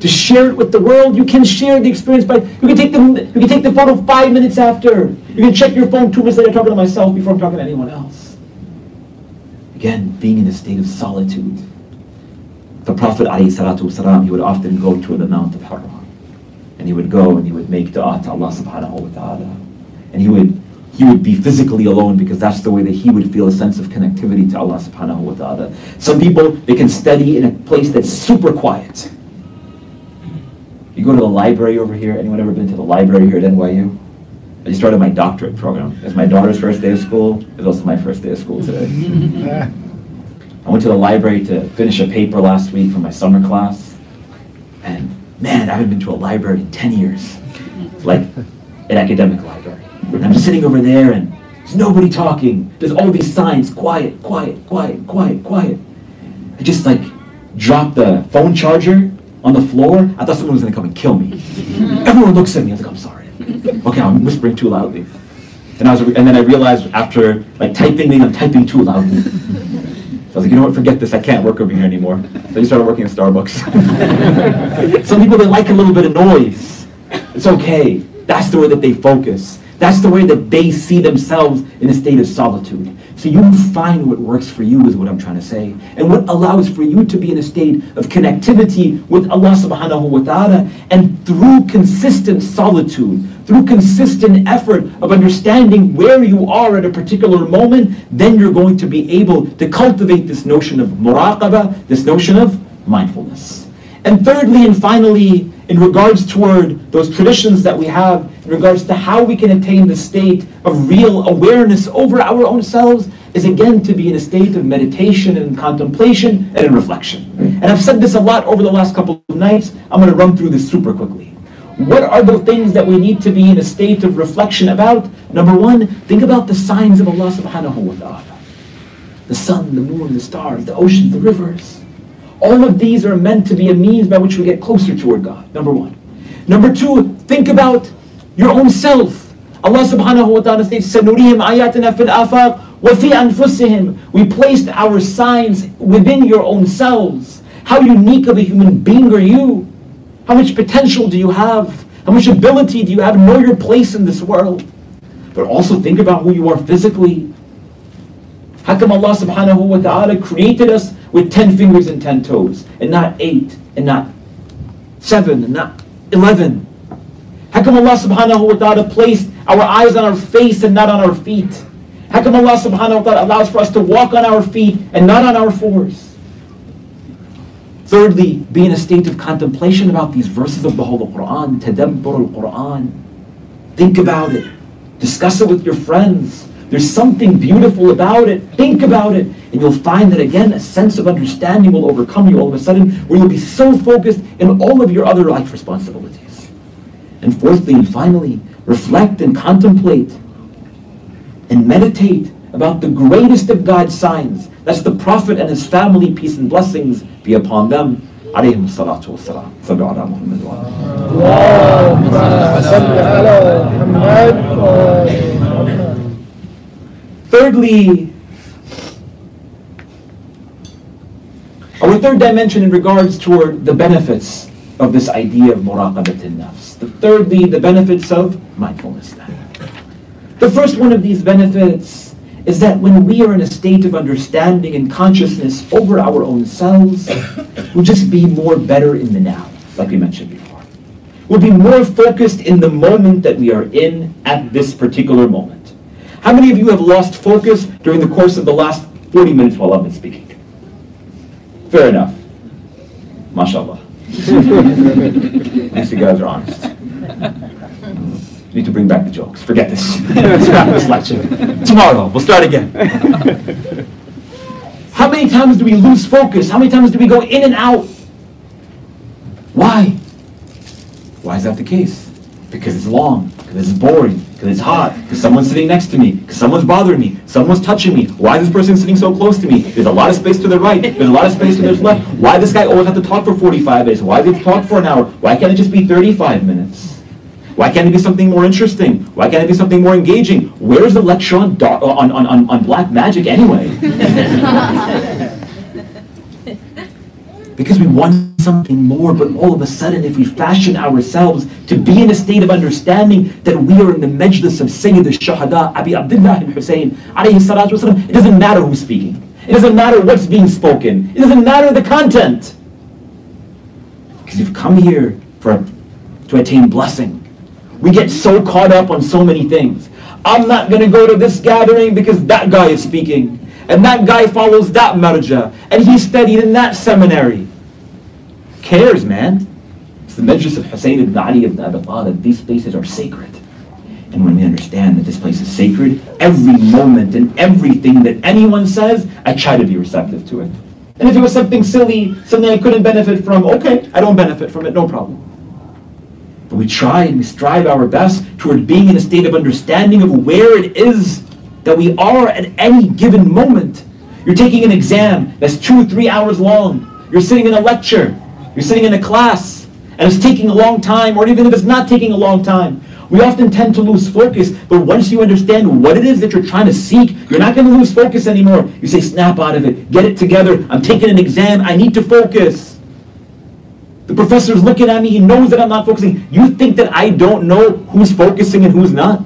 To share it with the world, you can share the experience by you can take the you can take the photo five minutes after. You can check your phone two minutes later talking to myself before I'm talking to anyone else Again, being in a state of solitude. The Prophet والسلام, he would often go to the Mount of Hira. And he would go and he would make dua to Allah subhanahu wa ta'ala. And he would he would be physically alone because that's the way that he would feel a sense of connectivity to Allah subhanahu wa ta'ala. Some people, they can study in a place that's super quiet. You go to the library over here. Anyone ever been to the library here at NYU? I just started my doctorate program. It's my daughter's first day of school. It's also my first day of school today. I went to the library to finish a paper last week for my summer class. And man, I haven't been to a library in 10 years. Like an academic library. And I'm sitting over there and there's nobody talking. There's all these signs, quiet, quiet, quiet, quiet, quiet. I just like dropped the phone charger on the floor. I thought someone was gonna come and kill me. Everyone looks at me. I was like, I'm sorry. Okay, I'm whispering too loudly. And I was, and then I realized after like typing, I'm typing too loudly. So I was like, you know what, forget this, I can't work over here anymore. So I started working at Starbucks. Some people, they like a little bit of noise. It's okay. That's the way that they focus. That's the way that they see themselves in a state of solitude. So you find what works for you is what I'm trying to say. And what allows for you to be in a state of connectivity with Allah subhanahu wa ta'ala and through consistent solitude, through consistent effort of understanding where you are at a particular moment, then you're going to be able to cultivate this notion of muraqabah, this notion of mindfulness. And thirdly and finally, in regards toward those traditions that we have, in regards to how we can attain the state of real awareness over our own selves, is again to be in a state of meditation and contemplation and reflection. And I've said this a lot over the last couple of nights. I'm going to run through this super quickly. What are the things that we need to be in a state of reflection about? Number one, think about the signs of Allah subhanahu wa ta'ala. The sun, the moon, the stars, the oceans, the rivers. All of these are meant to be a means by which we get closer toward God, number one. Number two, think about your own self. Allah subhanahu wa ta'ala states, سَنُرِيهِمْ آيَاتِنَا فِي الْآفَاقِ وَفِي أَنفُسِهِمْ We placed our signs within your own selves. How unique of a human being are you? How much potential do you have? How much ability do you have? Know your place in this world. But also think about who you are physically. How come Allah subhanahu wa ta'ala created us with 10 fingers and 10 toes, and not 8, and not 7, and not 11? How come Allah subhanahu wa ta'ala placed our eyes on our face and not on our feet? How come Allah subhanahu wa ta'ala allows for us to walk on our feet and not on our fours? Thirdly, be in a state of contemplation about these verses of the Holy Quran, tadabbur al-Quran. Think about it. Discuss it with your friends. There's something beautiful about it. Think about it. And you'll find that again, a sense of understanding will overcome you all of a sudden, where you'll be so focused in all of your other life responsibilities. And fourthly and finally, reflect and contemplate and meditate about the greatest of God's signs. That's the Prophet and his family, peace and blessings be upon them. عليهم الصلاة والسلام صلوا على محمد وعلى اللهم صل على محمد وآل محمد Thirdly, our third dimension in regards toward the benefits of this idea of muraqabat nafs. The thirdly, the benefits of mindfulness. Then. The first one of these benefits is that when we are in a state of understanding and consciousness over our own selves, we'll just be more better in the now, like we mentioned before. We'll be more focused in the moment that we are in at this particular moment. How many of you have lost focus during the course of the last 40 minutes while I've been speaking? Fair enough. MashaAllah. At least you guys are honest. You need to bring back the jokes. Forget this. Scrap this lecture. Tomorrow, we'll start again. How many times do we lose focus? How many times do we go in and out? Why? Why is that the case? Because it's long, because it's boring, because it's hot, because someone's sitting next to me, because someone's bothering me, someone's touching me. Why is this person sitting so close to me? There's a lot of space to the right, there's a lot of space to the left. Why does this guy always have to talk for 45 minutes? Why does he talk for an hour? Why can't it just be 35 minutes? Why can't it be something more interesting? Why can't it be something more engaging? Where's the lecture on, dar- uh, on, on, on, on black magic anyway? because we want something more, but all of a sudden, if we fashion ourselves to be in a state of understanding that we are in the majlis of Sayyid al-Shahada, Abi Abdullah ibn Hussein, alayhi salatu wasalam, it doesn't matter who's speaking. It doesn't matter what's being spoken. It doesn't matter the content. Because you've come here for, to attain blessing. We get so caught up on so many things. I'm not going to go to this gathering because that guy is speaking. And that guy follows that marja. And he studied in that seminary. Cares, man. It's the Majlis of Hussein ibn Ali ibn Abi Talib. These places are sacred. And when we understand that this place is sacred, every moment and everything that anyone says, I try to be receptive to it. And if it was something silly, something I couldn't benefit from, okay, I don't benefit from it, no problem. We try and we strive our best toward being in a state of understanding of where it is that we are at any given moment. You're taking an exam that's two or three hours long. You're sitting in a lecture. You're sitting in a class. And it's taking a long time, or even if it's not taking a long time. We often tend to lose focus, but once you understand what it is that you're trying to seek, you're not going to lose focus anymore. You say, snap out of it, get it together. I'm taking an exam, I need to focus. The professor's looking at me, he knows that I'm not focusing. You think that I don't know who's focusing and who's not?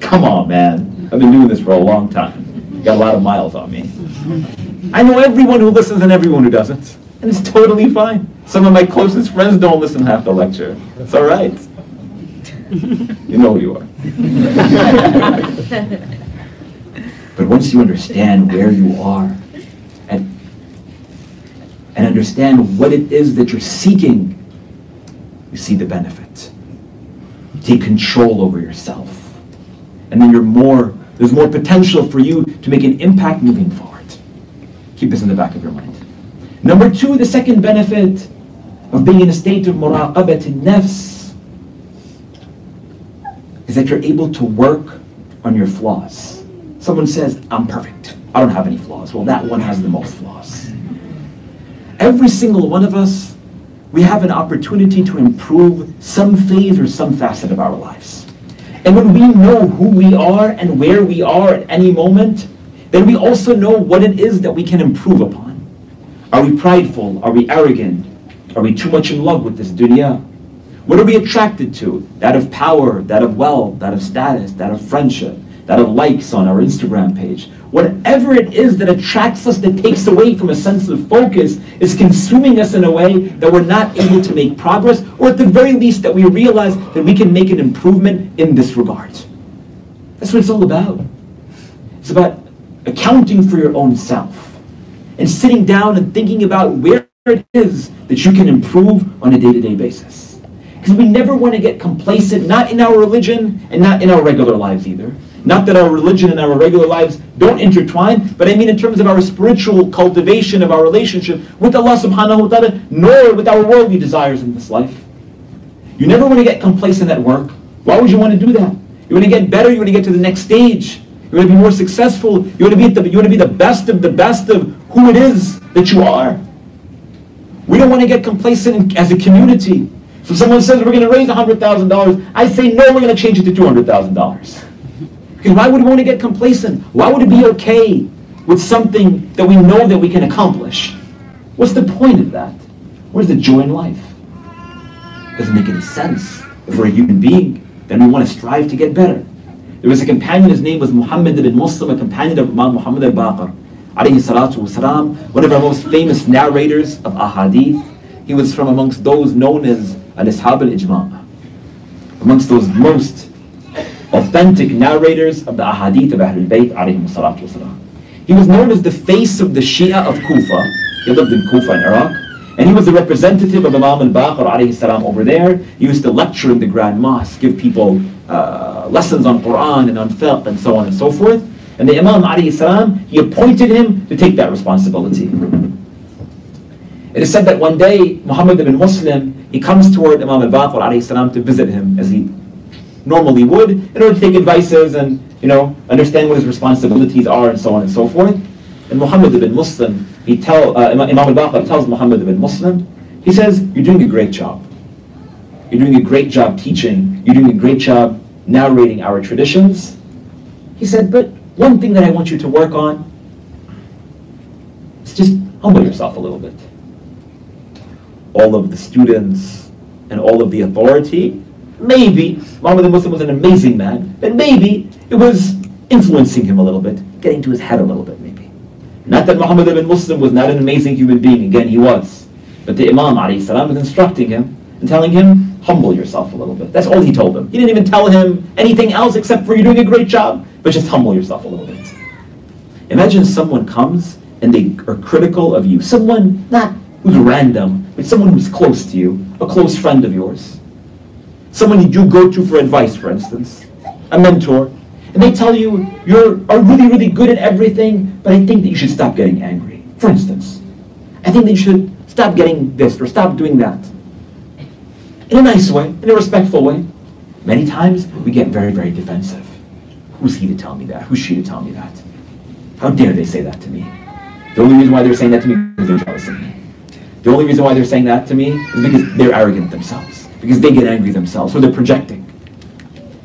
Come on, man. I've been doing this for a long time. Got a lot of miles on me. I know everyone who listens and everyone who doesn't. And it's totally fine. Some of my closest friends don't listen half the lecture. It's all right. You know who you are. but once you understand where you are and understand what it is that you're seeking, you see the benefit. You take control over yourself. And then you're more, there's more potential for you to make an impact moving forward. Keep this in the back of your mind. Number two, the second benefit of being in a state of muraqabat nafs is that you're able to work on your flaws. Someone says, I'm perfect. I don't have any flaws. Well, that one has the most flaws. Every single one of us, we have an opportunity to improve some phase or some facet of our lives. And when we know who we are and where we are at any moment, then we also know what it is that we can improve upon. Are we prideful? Are we arrogant? Are we too much in love with this dunya? What are we attracted to? That of power, that of wealth, that of status, that of friendship, that of likes on our Instagram page. Whatever it is that attracts us, that takes away from a sense of focus, is consuming us in a way that we're not able to make progress, or at the very least that we realize that we can make an improvement in this regard. That's what it's all about. It's about accounting for your own self and sitting down and thinking about where it is that you can improve on a day-to-day basis. Because we never want to get complacent, not in our religion and not in our regular lives either. Not that our religion and our regular lives don't intertwine, but I mean in terms of our spiritual cultivation of our relationship with Allah subhanahu wa ta'ala, nor with our worldly desires in this life. You never want to get complacent at work. Why would you want to do that? You want to get better, you want to get to the next stage. You want to be more successful. You want to be the, you want to be the best of the best of who it is that you are. We don't want to get complacent as a community. So someone says we're going to raise $100,000, I say no, we're going to change it to $200,000. Because why would we want to get complacent? Why would it be okay with something that we know that we can accomplish? What's the point of that? Where's the joy in life? Doesn't make any sense. If we're a human being, then we want to strive to get better. There was a companion, his name was Muhammad ibn Muslim, a companion of Imam Muhammad al-Baqir, alayhi salatu wasalam, one of our most famous narrators of ahadith. He was from amongst those known as al-Ashab al-Ijma' amongst those most authentic narrators of the ahadith of Ahlul Bayt. He was known as the face of the Shia of Kufa. He lived in Kufa in Iraq. And he was the representative of Imam al-Baqir over there. He used to lecture in the Grand Mosque, give people uh, lessons on Quran and on fiqh and so on and so forth. And the Imam salam, he appointed him to take that responsibility. It is said that one day, Muhammad ibn Muslim, he comes toward Imam al-Baqir to visit him as he normally would in order to take advices and you know understand what his responsibilities are and so on and so forth. And Muhammad ibn Muslim, he tell uh, Imam al-Baqir tells Muhammad ibn Muslim, he says, "You're doing a great job. You're doing a great job teaching. You're doing a great job narrating our traditions." He said, "But one thing that I want you to work on is just humble yourself a little bit. All of the students and all of the authority, maybe Muhammad ibn Muslim was an amazing man, but maybe it was influencing him a little bit, getting to his head a little bit, maybe." Not that Muhammad ibn Muslim was not an amazing human being, again, he was. But the Imam salam, was instructing him and telling him, humble yourself a little bit. That's all he told him. He didn't even tell him anything else except for you're doing a great job, but just humble yourself a little bit. Imagine someone comes and they are critical of you. Someone, not who's random, but someone who's close to you, a close friend of yours. Someone you do go to for advice, for instance, a mentor, and they tell you you're are really, really good at everything, but I think that you should stop getting angry. For instance, I think that you should stop getting this or stop doing that. In a nice way, in a respectful way. Many times we get very, very defensive. Who's he to tell me that? Who's she to tell me that? How dare they say that to me? The only reason why they're saying that to me is because they're jealous of me. The only reason why they're saying that to me is because they're arrogant themselves, because they get angry themselves, or they're projecting.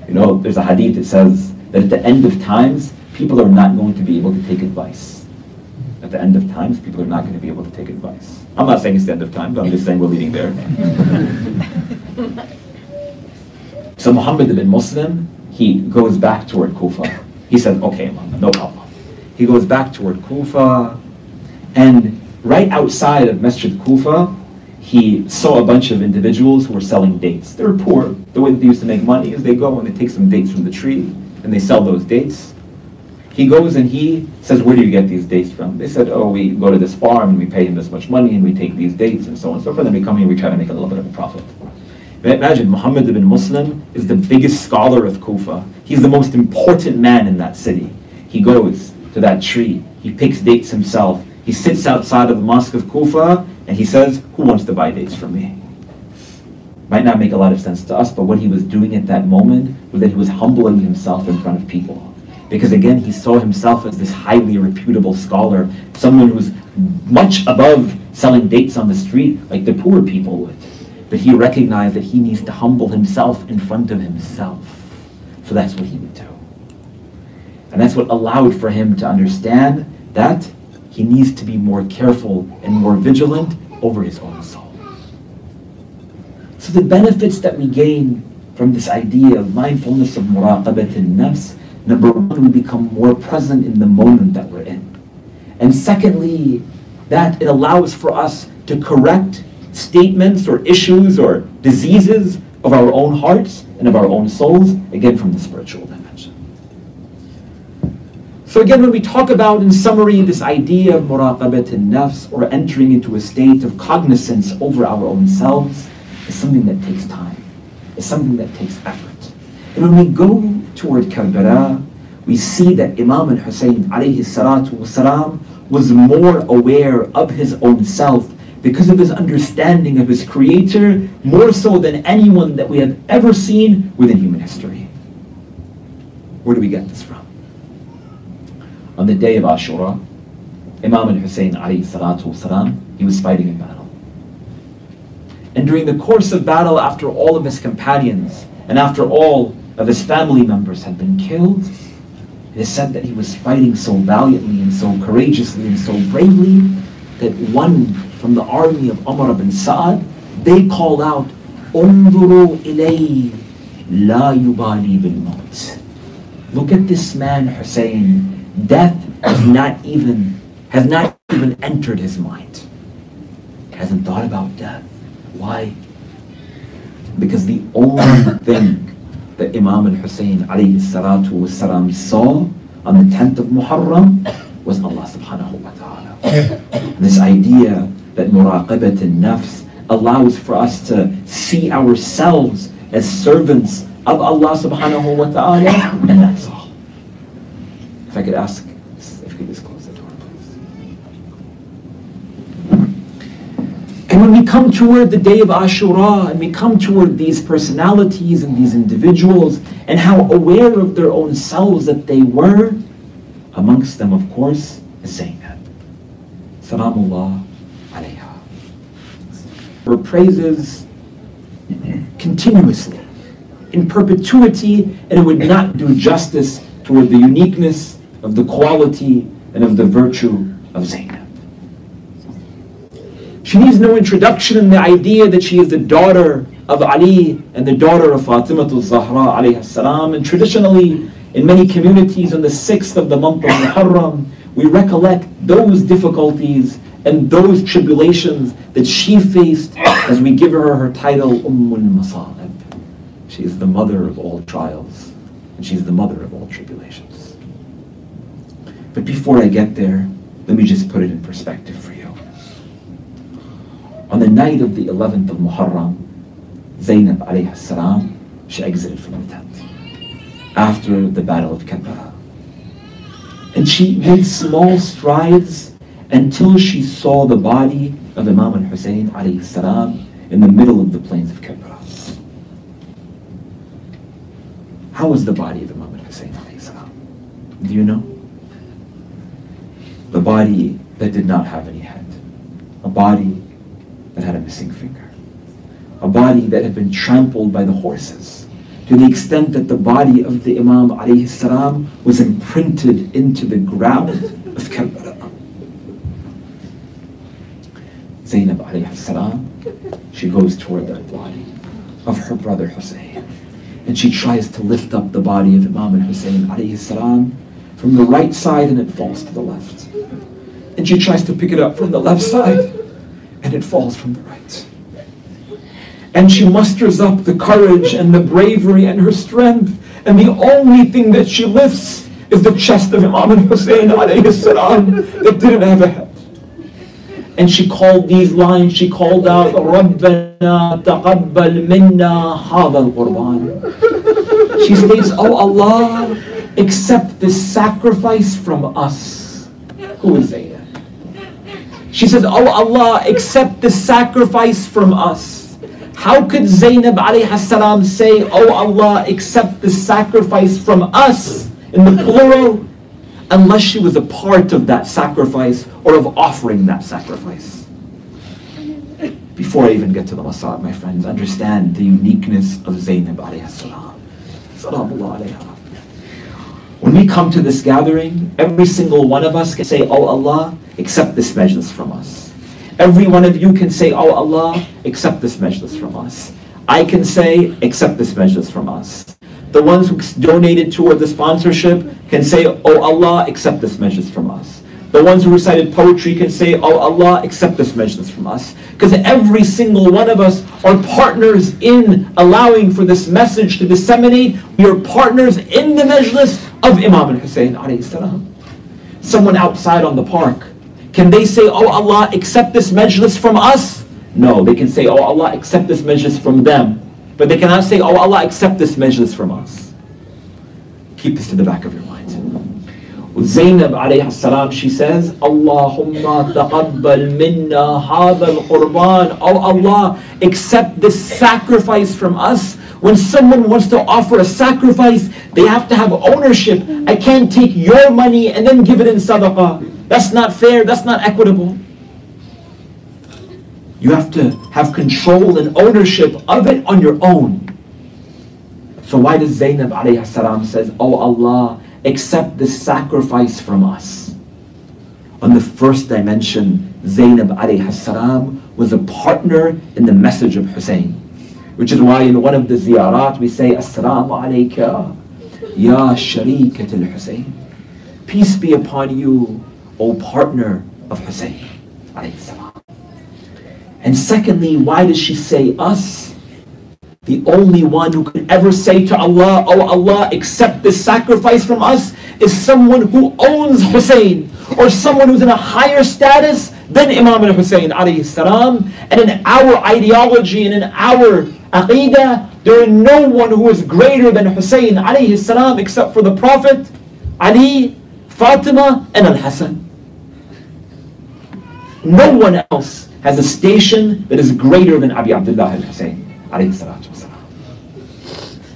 You know, there's a hadith that says that at the end of times, people are not going to be able to take advice. At the end of times, people are not going to be able to take advice. I'm not saying it's the end of time, but I'm just saying we're leading there. so Muhammad ibn Muslim, he goes back toward Kufa. He said, okay, no problem. He goes back toward Kufa, and right outside of Masjid Kufa, he saw a bunch of individuals who were selling dates. They were poor. The way that they used to make money is they go and they take some dates from the tree, and they sell those dates. He goes and he says, where do you get these dates from? They said, oh, we go to this farm and we pay him this much money and we take these dates and so on and so forth. Then we come here we try to make a little bit of a profit. Imagine Muhammad ibn Muslim is the biggest scholar of Kufa. He's the most important man in that city. He goes to that tree. He picks dates himself. He sits outside of the mosque of Kufa and he says, who wants to buy dates from me? Might not make a lot of sense to us, but what he was doing at that moment was that he was humbling himself in front of people. Because again, he saw himself as this highly reputable scholar, someone who was much above selling dates on the street like the poor people would. But he recognized that he needs to humble himself in front of himself. So that's what he would do. And that's what allowed for him to understand that he needs to be more careful and more vigilant over his own soul. So the benefits that we gain from this idea of mindfulness of muraqabat al-nafs Number one, we become more present in the moment that we're in. And secondly, that it allows for us to correct statements or issues or diseases of our own hearts and of our own souls, again from the spiritual. So again, when we talk about, in summary, this idea of muraqabat nafs or entering into a state of cognizance over our own selves, is something that takes time. It's something that takes effort. And when we go toward Karbala, we see that Imam al-Hussein alayhi salatu wasalam, was more aware of his own self because of his understanding of his creator more so than anyone that we have ever seen within human history. Where do we get this from? On the day of Ashura, Imam al-Hussein alayhi salatu wasalam, he was fighting in battle. And during the course of battle, after all of his companions and after all of his family members had been killed, it is said that he was fighting so valiantly and so courageously and so bravely that one from the army of Umar ibn Sa'ad, they called out, Unduru ilay la yubali bil Look at this man, Hussein. Death has not even has not even entered his mind. He hasn't thought about death. Why? Because the only thing that Imam alayhi salatu wasalam saw on the 10th of Muharram was Allah subhanahu wa ta'ala. this idea that muraqabat al-nafs allows for us to see ourselves as servants of Allah subhanahu wa ta'ala, and that's all. I could ask, if you could just close the door, please. And when we come toward the day of Ashura, and we come toward these personalities and these individuals, and how aware of their own selves that they were, amongst them, of course, is Zainab. Salamullah alayha. Her praises continuously in perpetuity, and it would not do justice toward the uniqueness of the quality and of the virtue of Zainab. She needs no introduction in the idea that she is the daughter of Ali and the daughter of Fatima al-Zahra alayhi salam. And traditionally, in many communities on the 6th of the month of Muharram, we recollect those difficulties and those tribulations that she faced as we give her her title Ummul Masa'ib. She is the mother of all trials, and she's the mother of all tribulations. But before I get there, let me just put it in perspective for you. On the night of the 11th of Muharram, Zainab alayhi salam, she exited from the tent after the Battle of Karbala. And she made small strides until she saw the body of Imam al-Hussein alayhi salam in the middle of the plains of Karbala. How was the body of Imam Hussein? Do you know? The body that did not have any head. A body that had a missing finger. A body that had been trampled by the horses to the extent that the body of the Imam السلام, was imprinted into the ground of Karbala. Zainab السلام, she goes toward that body of her brother Hussein and she tries to lift up the body of Imam al-Hussein salam from the right side and it falls to the left. And she tries to pick it up from the left side and it falls from the right. And she musters up the courage and the bravery and her strength and the only thing that she lifts is the chest of Imam al-Hussein salam that didn't have a head. And she called these lines, she called out, رَبَّنَا تَقَبَّلْ مِنَّا هَذَا الْقُرْبَانِ She states, Oh Allah, accept this sacrifice from us. Who is Zaynab? She says, Oh Allah, accept this sacrifice from us. How could Zainab alayhi salam say, Oh Allah, accept the sacrifice from us in the plural? unless she was a part of that sacrifice or of offering that sacrifice. Before I even get to the Masa'ib, my friends, understand the uniqueness of Zainab alayhi salam. When we come to this gathering, every single one of us can say, Oh Allah, accept this majlis from us. Every one of you can say, Oh Allah, accept this majlis from us. I can say, accept this majlis from us. The ones who donated toward the sponsorship can say, Oh Allah, accept this majlis from us. The ones who recited poetry can say, Oh Allah, accept this majlis from us. Because every single one of us are partners in allowing for this message to disseminate. We are partners in the majlis of Imam al-Hussein Someone outside on the park, can they say, Oh Allah, accept this majlis from us? No, they can say, Oh Allah, accept this majlis from them. But they cannot say, oh Allah, accept this majlis from us. Keep this to the back of your mind. Zainab alayhi salam, she says, Allahumma taqabbal minna hadha al-qurban. Oh Allah, accept this sacrifice from us. When someone wants to offer a sacrifice, they have to have ownership. I can't take your money and then give it in sadaqah. That's not fair. That's not equitable. You have to have control and ownership of it on your own. So why does Zainab alayhi salam says, Oh Allah, accept this sacrifice from us? On the first dimension, Zainab alayhi salam was a partner in the message of Hussein. Which is why in one of the ziyarat we say, Assalamu alayka, Ya sharikat al-Hussein. Peace be upon you, O partner of Hussein. And secondly, why does she say us? The only one who could ever say to Allah, Oh Allah, accept this sacrifice from us is someone who owns Hussein or someone who's in a higher status than Imam alayhi salam. And in our ideology and in our aqidah, there is no one who is greater than Hussein alayhi salam except for the Prophet, Ali, Fatima, and Al-Hassan. No one else has a station that is greater than Abi Abdullah al-Hussein alayhi salatu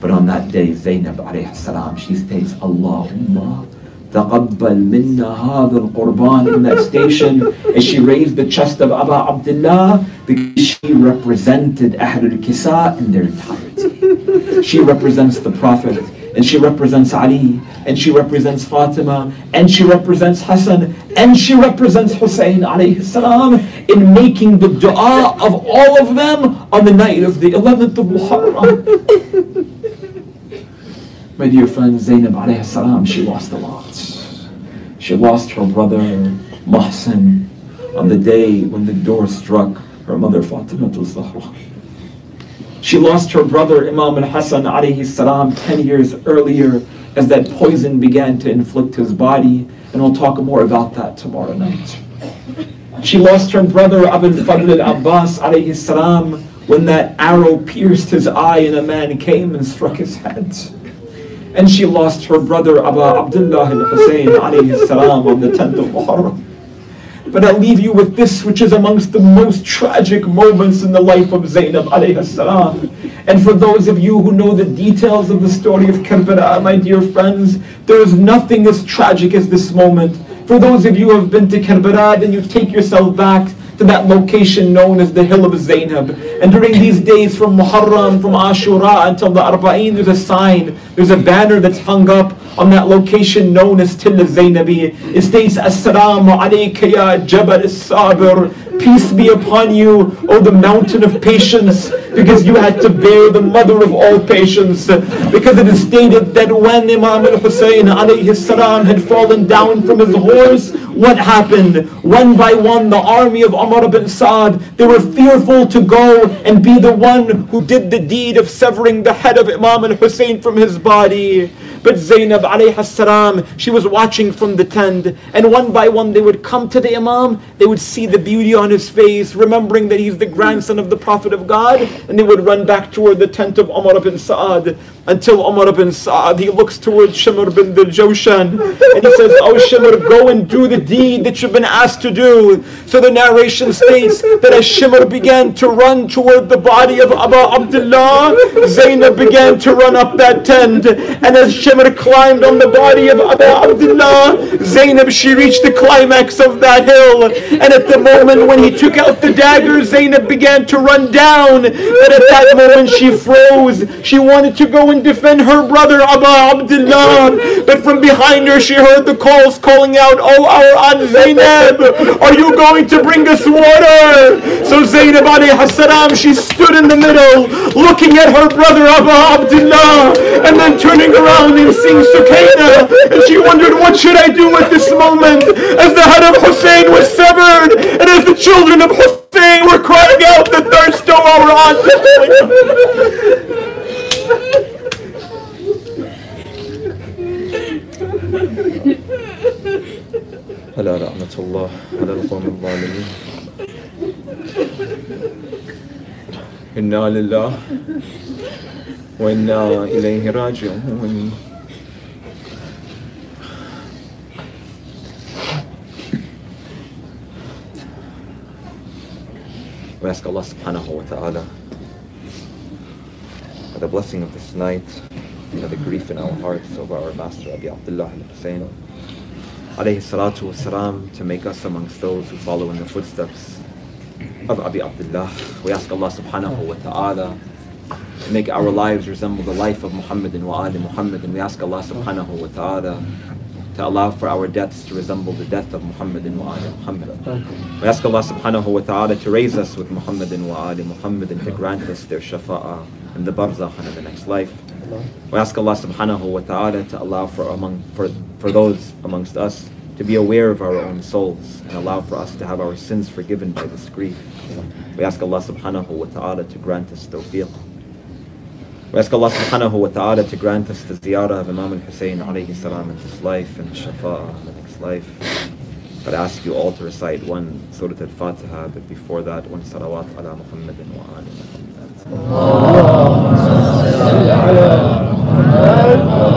But on that day, Zainab alayhi salam, she states, Allahumma تقبل منا هذا القربان in that station as she raised the chest of Abu Abdullah because she represented Ahlul Kisa in their entirety. She represents the Prophet and she represents Ali, and she represents Fatima, and she represents Hassan, and she represents Hussein alayhi salam in making the dua of all of them on the night of the 11th of Muharram. My dear friend Zainab alayhi salam, she lost a lot. She lost her brother Muhsin on the day when the door struck her mother Fatima Zahra. She lost her brother Imam al-Hassan alayhi salam 10 years earlier as that poison began to inflict his body. And we'll talk more about that tomorrow night. She lost her brother Abu Fadl al-Abbas alayhi salam when that arrow pierced his eye and a man came and struck his head. And she lost her brother Abu Abdullah al-Hussein salam on the 10th of Muharram. But I'll leave you with this, which is amongst the most tragic moments in the life of Zainab salam. And for those of you who know the details of the story of Karbala, my dear friends, there is nothing as tragic as this moment. For those of you who have been to Karbala, then you take yourself back to that location known as the Hill of Zainab. And during these days from Muharram, from Ashura until the Arba'in, there's a sign, there's a banner that's hung up on that location known as Till Zainabi. It states, Assalamu alayka ya Jabal sabir Peace be upon you, O the mountain of patience, because you had to bear the mother of all patience. Because it is stated that when Imam al-Hussein alayhi salam had fallen down from his horse, what happened? One by one, the army of Umar ibn Sa'd, they were fearful to go and be the one who did the deed of severing the head of Imam al-Hussein from his body. But Zainab alayhi salam, she was watching from the tent, and one by one they would come to the Imam, they would see the beauty on his face, remembering that he's the grandson of the Prophet of God, and they would run back toward the tent of Umar ibn Sa'ad until Umar ibn Sa'ad, he looks towards Shimr bin Dhil Jawshan, and he says, Oh Shimr, go and do the deed that you've been asked to do. So the narration states that as Shimr began to run toward the body of Abu Abdullah, Zainab began to run up that tent, and as Shimr climbed on the body of Abu Abdullah. Zainab, she reached the climax of that hill. And at the moment when he took out the dagger, Zainab began to run down. But at that moment she froze. She wanted to go and defend her brother Abu Abdullah. But from behind her she heard the calls calling out, Oh, our Aunt Zainab, are you going to bring us water? So Zainab alayhi salam, she stood in the middle, looking at her brother Abu Abdullah, and then turning around and seeing Sukaina. And she wondered, what should I do at this moment? As the head of Hussein was severed, and as the children of Hussein were crying out the thirst of our aunt. على رحمة الله على القوم الظالمين إنا لله وإنا إليه راجعون We ask Allah subhanahu wa ta'ala for the blessing of this night, for the grief in our hearts over our master Abi Abdullah al-Hussein, alayhi salatu wasalam, to make us amongst those who follow in the footsteps of Abi Abdullah. We ask Allah subhanahu wa ta'ala to make our lives resemble the life of Muhammad and wa ali Muhammad. And we ask Allah subhanahu wa ta'ala to allow for our deaths to resemble the death of Muhammad and wa ali Muhammad. We ask Allah subhanahu wa ta'ala to raise us with Muhammad and wa ali Muhammad and to grant us their shafa'ah in the barzakh and in the next life. We ask Allah subhanahu wa ta'ala to allow for among for, for those amongst us to be aware of our own souls and allow for us to have our sins forgiven by this grief. We ask Allah subhanahu wa ta'ala to grant us tawfiq. We ask Allah subhanahu wa ta'ala to grant us the ziyarah of Imam al-Hussein alayhi salam in this life and shafa'a in the next life. I ask you all to recite one Surah Al-Fatiha, but before that, one salawat ala Muhammadin wa ala Muhammad. Amen.